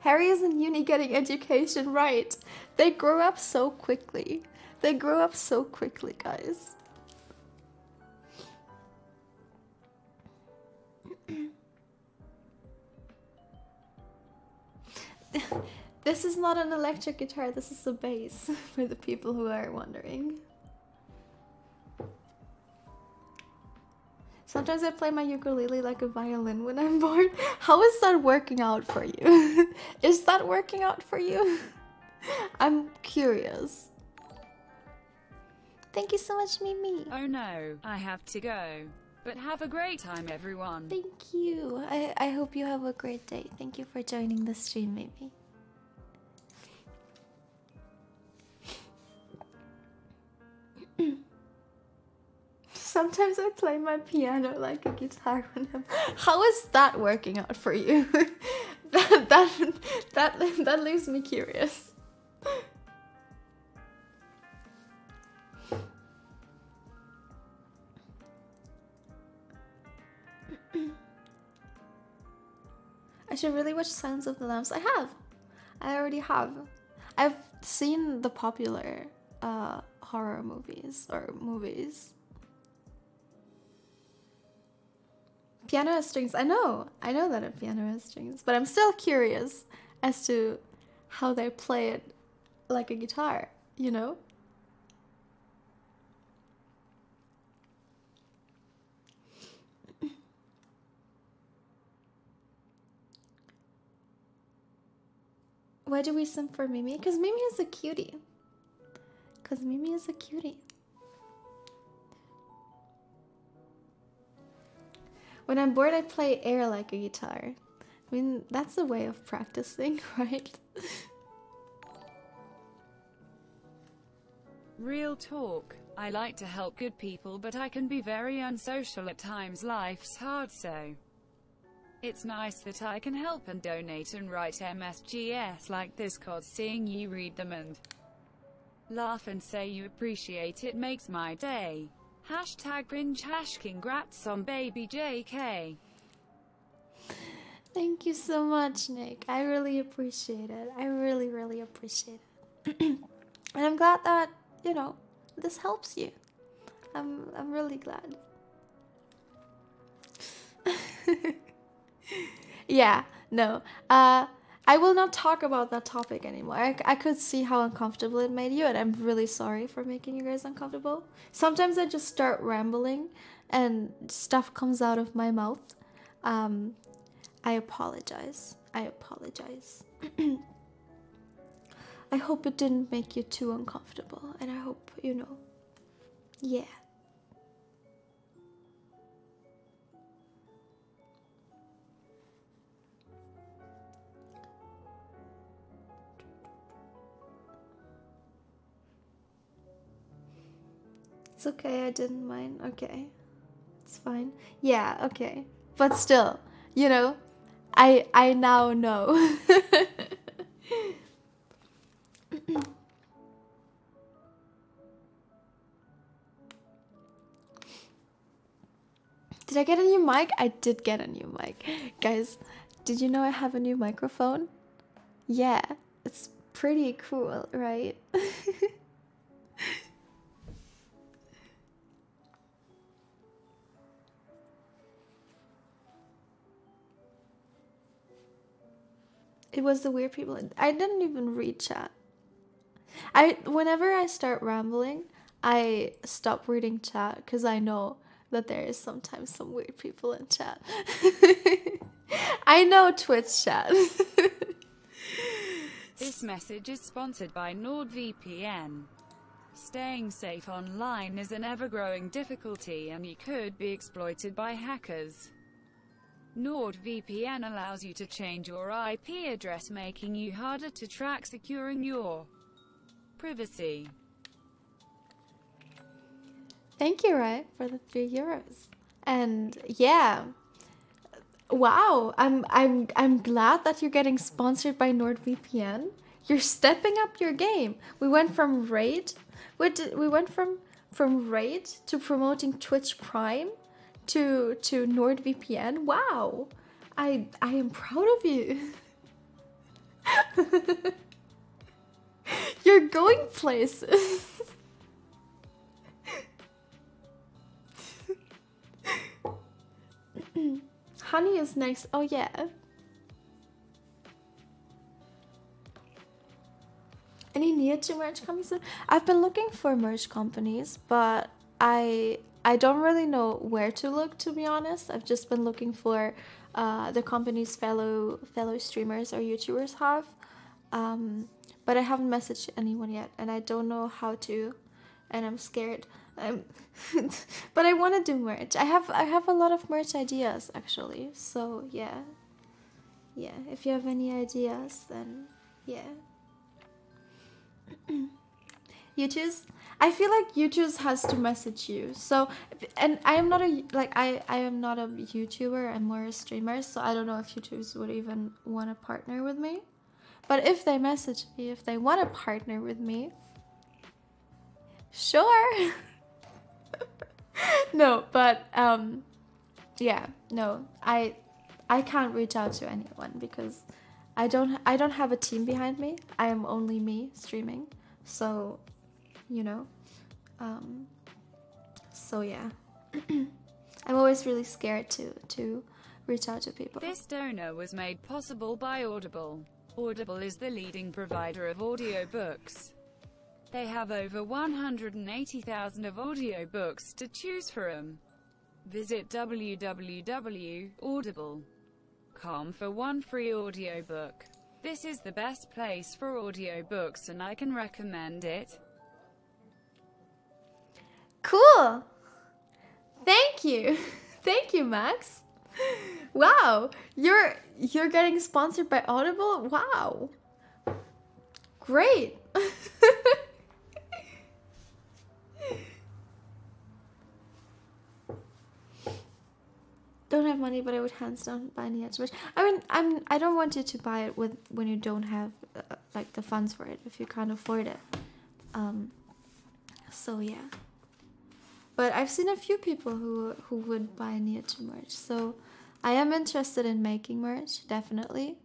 Harry is in uni getting education, right? They grow up so quickly. They grow up so quickly, guys. [CLEARS THROAT] this is not an electric guitar, this is a bass, [LAUGHS] for the people who are wondering. Sometimes I play my ukulele like a violin when I'm [LAUGHS] bored. How is that working out for you? [LAUGHS] is that working out for you? [LAUGHS] I'm curious. Thank you so much, Mimi. Oh no, I have to go. But have a great time, everyone. Thank you. I, I hope you have a great day. Thank you for joining the stream, Mimi. [LAUGHS] Sometimes I play my piano like a guitar when I'm. [LAUGHS] How is that working out for you? that that that that leaves me curious. I should really watch Silence of the Lambs. I have. I already have. I've seen the popular uh, horror movies or movies. Piano has strings. I know. I know that a piano has strings, but I'm still curious as to how they play it like a guitar, you know? Why do we sim for Mimi? Because Mimi is a cutie. Because Mimi is a cutie. When I'm bored, I play air like a guitar. I mean, that's a way of practicing, [LAUGHS] right? Real talk. I like to help good people, but I can be very unsocial at times. Life's hard, so. It's nice that I can help and donate and write MSGS like this cause seeing you read them and laugh and say you appreciate it makes my day. Hashtag cringe hash congrats on baby JK. Thank you so much, Nick. I really appreciate it. I really, really appreciate it. [CLEARS THROAT] and I'm glad that, you know, this helps you. I'm I'm really glad. [LAUGHS] yeah, no. Uh, I will not talk about that topic anymore. I, I could see how uncomfortable it made you, and I'm really sorry for making you guys uncomfortable. Sometimes I just start rambling and stuff comes out of my mouth. Um, I apologize. I apologize. [CLEARS THROAT] I hope it didn't make you too uncomfortable, and I hope, you know, yeah. It's okay, I didn't mind. Okay. It's fine. Yeah, okay. But still, you know, I I now know. [LAUGHS] did I get a new mic? I did get a new mic. Guys, did you know I have a new microphone? Yeah, it's pretty cool, right? [LAUGHS] it was the weird people. I didn't even read chat. I whenever I start rambling, I stop reading chat because I know that there is sometimes some weird people in chat. [LAUGHS] I know Twitch chat. [LAUGHS] This message is sponsored by NordVPN. Staying safe online is an ever growing difficulty and you could be exploited by hackers. NordVPN allows you to change your IP address, making you harder to track, securing your privacy. Thank you, Ray, for the three euros. And yeah, wow, I'm I'm I'm glad that you're getting sponsored by NordVPN. You're stepping up your game. We went from raid, we did, we went from from raid to promoting Twitch Prime to to NordVPN. Wow, I I am proud of you. [LAUGHS] [LAUGHS] You're going places. [LAUGHS] Honey is nice. Oh yeah. Any near to merch coming soon? I've been looking for merch companies, but I I don't really know where to look to be honest. I've just been looking for uh, the companies fellow fellow streamers or YouTubers have, um, but I haven't messaged anyone yet, and I don't know how to, and I'm scared. I'm [LAUGHS] but I want to do merch. I have I have a lot of merch ideas actually. So yeah, yeah. If you have any ideas, then yeah. [CLEARS THROAT] YouTube's I feel like YouTube has to message you. So, and I am not a like I I am not a YouTuber. I'm more a streamer. So I don't know if YouTubers would even want to partner with me. But if they message me, if they want to partner with me, sure. [LAUGHS] no, but um, yeah, no, I I can't reach out to anyone because I don't I don't have a team behind me. I am only me streaming. So, you know, um, so yeah, [CLEARS THROAT] I'm always really scared to to reach out to people. This donor was made possible by Audible. Audible is the leading provider of audiobooks. They have over 180,000 of audiobooks to choose from. Visit www.audible.com for one free audiobook. This is the best place for audiobooks and I can recommend it. Cool. Thank you. [LAUGHS] Thank you, Max. [LAUGHS] Wow, you're you're getting sponsored by Audible? Wow. Great. don't have money, but I would hands down buy any much. I mean, I'm I don't want you to buy it with when you don't have uh, like the funds for it if you can't afford it. Um. So yeah. But I've seen a few people who who would buy Nihachu merch, so I am interested in making merch. Definitely,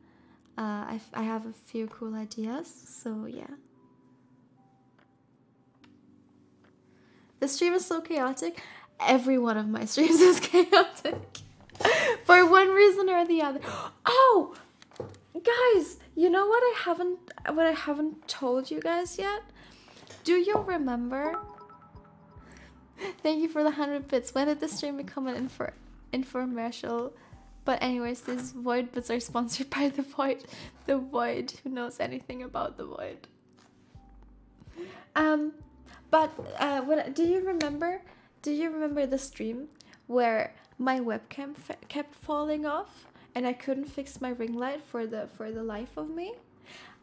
uh, I I have a few cool ideas. So yeah. The stream is so chaotic. Every one of my [LAUGHS] streams is chaotic. [LAUGHS] for one reason or the other. [GASPS] Oh, guys, you know what I haven't what I haven't told you guys yet? Do you remember? [LAUGHS] Thank you for the hundred bits. When did the stream become an infomercial? But anyways, this void bits are sponsored by the void. The void. Who knows anything about the void? Um, but uh, what do you remember? Do you remember the stream where my webcam kept falling off and I couldn't fix my ring light for the for the life of me.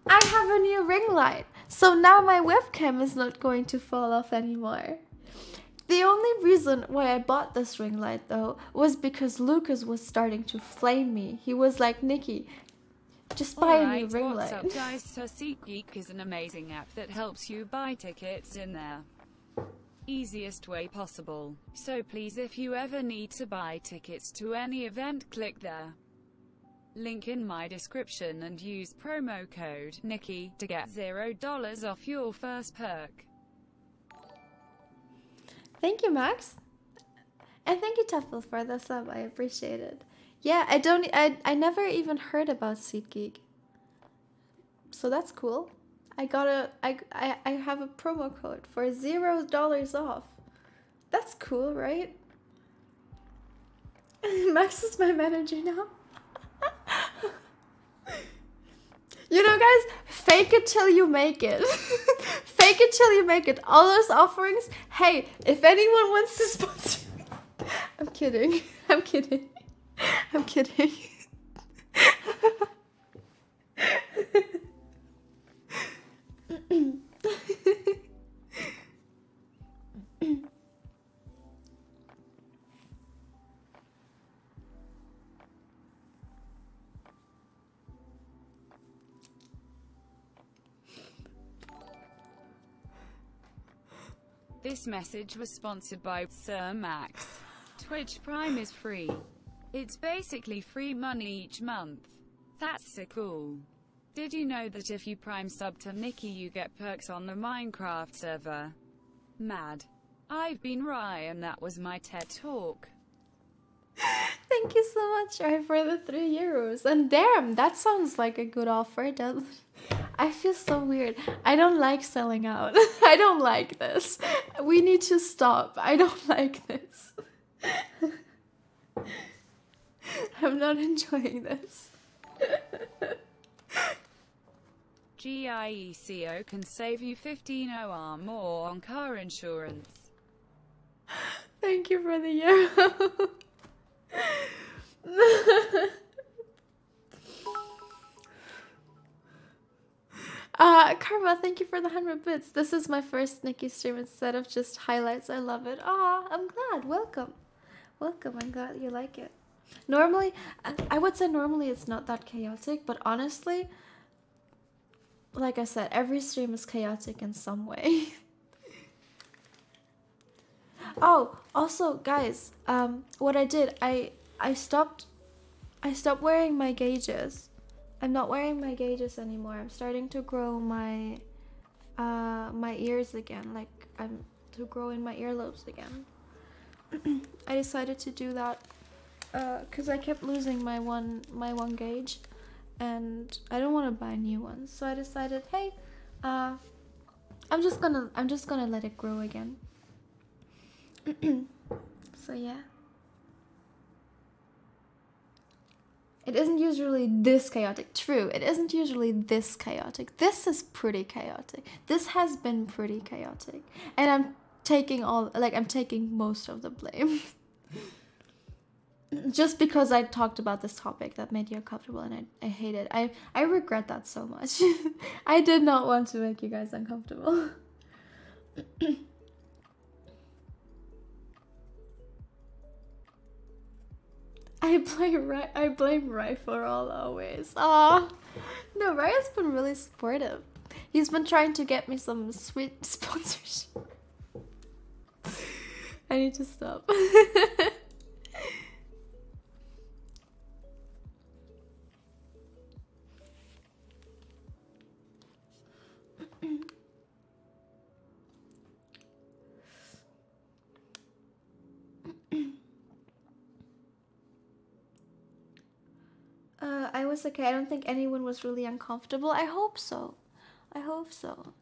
I have a new ring light, so now my webcam is not going to fall off anymore. The only reason why I bought this ring light though was because Lucas was starting to flame me. He was like, Niki, just buy a new ring what's light. Up, [LAUGHS] guys? So SeatGeek is an amazing app that helps you buy tickets in there easiest way possible. So please if you ever need to buy tickets to any event click there. Link in my description and use promo code Niki to get $0 off your first perk. Thank you, Max. And thank you, Tuffle, for the sub. I appreciate it. Yeah, I don't. I I never even heard about SeatGeek. So that's cool. I got a. I I I have a promo code for zero dollars off. That's cool, right? [LAUGHS] Max is my manager now. [LAUGHS] you know, guys, fake it till you make it. [LAUGHS] fake it till you make it. All those offerings. Hey, if anyone wants to sponsor, [LAUGHS] I'm kidding. [LAUGHS] I'm kidding. I'm kidding. This message was sponsored by Sir Max. Twitch Prime is free. It's basically free money each month. That's so cool. Did you know that if you Prime sub to Niki you get perks on the Minecraft server? Mad. I've been Rye and that was my TED Talk. [LAUGHS] Thank you so much, Ryan, for the three euros. And damn, that sounds like a good offer. Doesn't I feel so weird. I don't like selling out. [LAUGHS] I don't like this. We need to stop. I don't [LAUGHS] like this. [LAUGHS] I'm not enjoying this. GEICO can save you 15 OR more on car insurance. Thank you for the euro. Uh, Karma, thank you for the 100 bits. This is my first Niki stream instead of just highlights. I love it. Ah, I'm glad. Welcome. Welcome. I'm glad you like it. Normally, I- I would say normally it's not that chaotic, but honestly, like I said, every stream is chaotic in some way. [LAUGHS] oh, also, guys, um, what I did, I I stopped, I stopped wearing my gauges. I'm not wearing my gauges anymore. I'm starting to grow my, uh, my ears again. Like I'm to grow in my earlobes again. [CLEARS THROAT] I decided to do that because I kept losing my one my one gauge, and I don't want to buy new ones. So I decided, hey, uh, I'm just gonna I'm just gonna let it grow again. [CLEARS THROAT] so yeah. It isn't usually this chaotic. True, it isn't usually this chaotic. This is pretty chaotic. This has been pretty chaotic. And I'm taking all like I'm taking most of the blame. [LAUGHS] Just because I talked about this topic that made you uncomfortable and I, I hate it. I, I regret that so much. [LAUGHS] I did not want to make you guys uncomfortable. [LAUGHS] I blame Rai. I blame Rai for all always. Ah, no, Rai has been really supportive. He's been trying to get me some sweet [LAUGHS] sponsorship. I need to stop. [LAUGHS] was okay. I don't think anyone was really uncomfortable. I hope so. I hope so.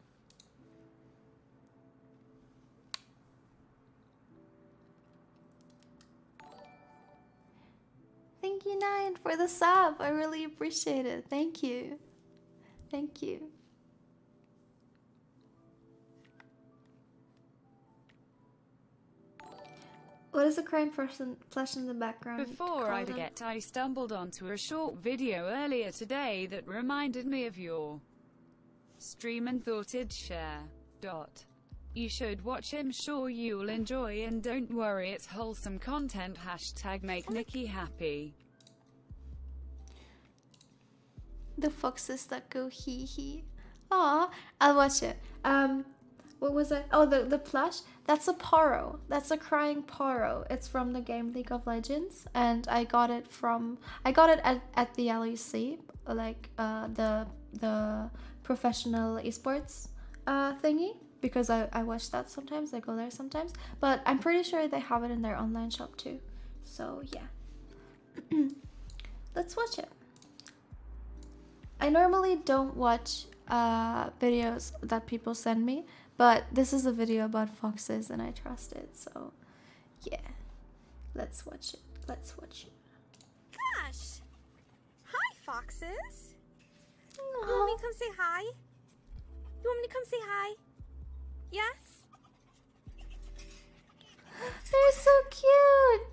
Thank you, Nine, for the sub. I really appreciate it. Thank you. Thank you. What is the crime person flash in the background? Before I forget, I stumbled onto a short video earlier today that reminded me of your stream and thought I'd share. Dot. You should watch him, sure you'll enjoy and don't worry it's wholesome content hashtag make Niki happy. The foxes that go hee hee. Aw, I'll watch it. Um, What was it? Oh, the the plush. That's a Poro. That's a crying Poro. It's from the game League of Legends, and I got it from I got it at, at the LEC, like uh, the the professional esports uh, thingy, because I I watch that sometimes. I go there sometimes, but I'm pretty sure they have it in their online shop too. So yeah, [CLEARS THROAT] let's watch it. I normally don't watch uh, videos that people send me, but this is a video about foxes and I trust it, so yeah. Let's watch it. Let's watch it. Gosh! Hi, foxes! You want me to come say hi? You want me to come say hi? Yes? [GASPS] They're so cute!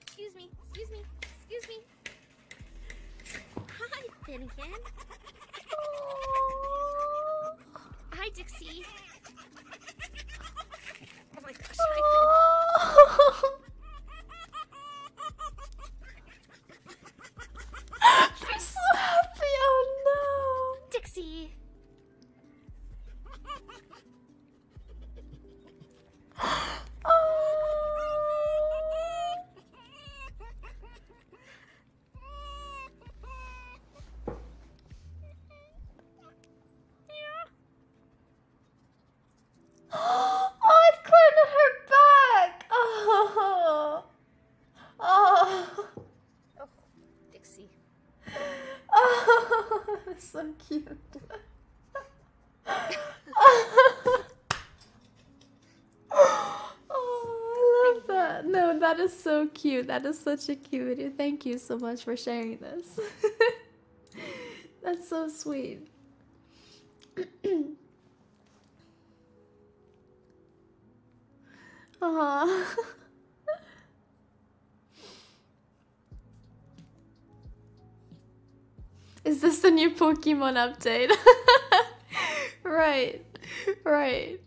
Excuse me, excuse me, excuse me. Hi, Finnegan. Hi, Dixie. Is so cute. That is such a cute video. Thank you so much for sharing this. [LAUGHS] that's so sweet. Aww. [CLEARS THROAT] Uh-huh. [LAUGHS] Is this the new Pokemon update? [LAUGHS] right, right.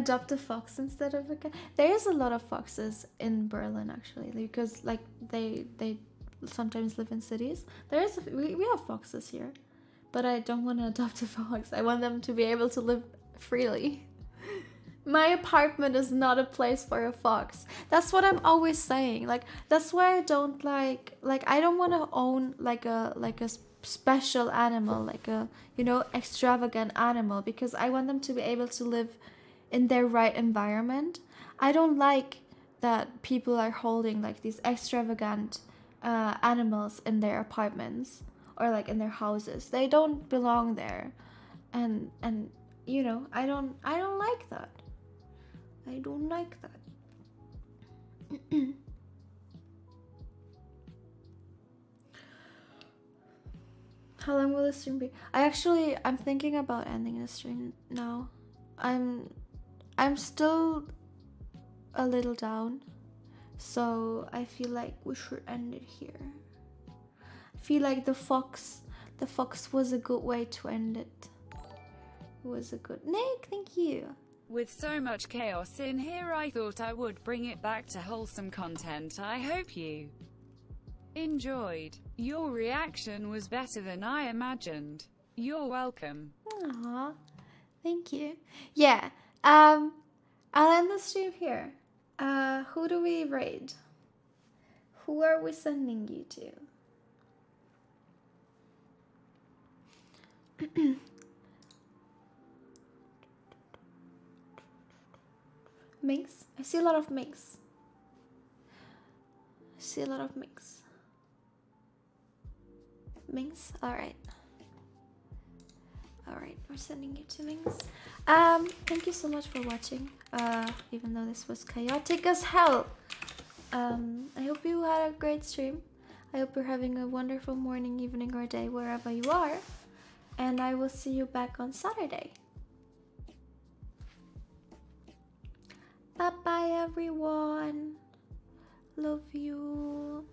Adopt a fox instead of a cat. There is a lot of foxes in Berlin actually, because like they they sometimes live in cities. There is a, we, we have foxes here, but I don't want to adopt a fox. I want them to be able to live freely. [LAUGHS] My apartment is not a place for a fox. That's what I'm always saying. Like that's why I don't like like I don't want to own like a like a special animal, like a you know extravagant animal because I want them to be able to live in their right environment. I don't like that people are holding like these extravagant uh, animals in their apartments or like in their houses. They don't belong there, and and you know I don't I don't like that. I don't like that. [CLEARS THROAT] How long will the stream be? I actually I'm thinking about ending the stream now. I'm I'm still a little down. So I feel like we should end it here. I feel like the fox the fox was a good way to end it. It was a good Nick, thank you. With so much chaos in here, I thought I would bring it back to wholesome content. I hope you enjoyed. Your reaction was better than I imagined. You're welcome. Aw, thank you. Yeah, um, I'll end the stream here. Uh, who do we raid? Who are we sending you to? [CLEARS THROAT] Minx? I see a lot of minx. I see a lot of minx. Minx? Alright. Alright, we're sending you to Minx. Um, thank you so much for watching. Uh, even though this was chaotic as hell. Um, I hope you had a great stream. I hope you're having a wonderful morning, evening, or day wherever you are. And I will see you back on Saturday. Bye bye, everyone. Love you.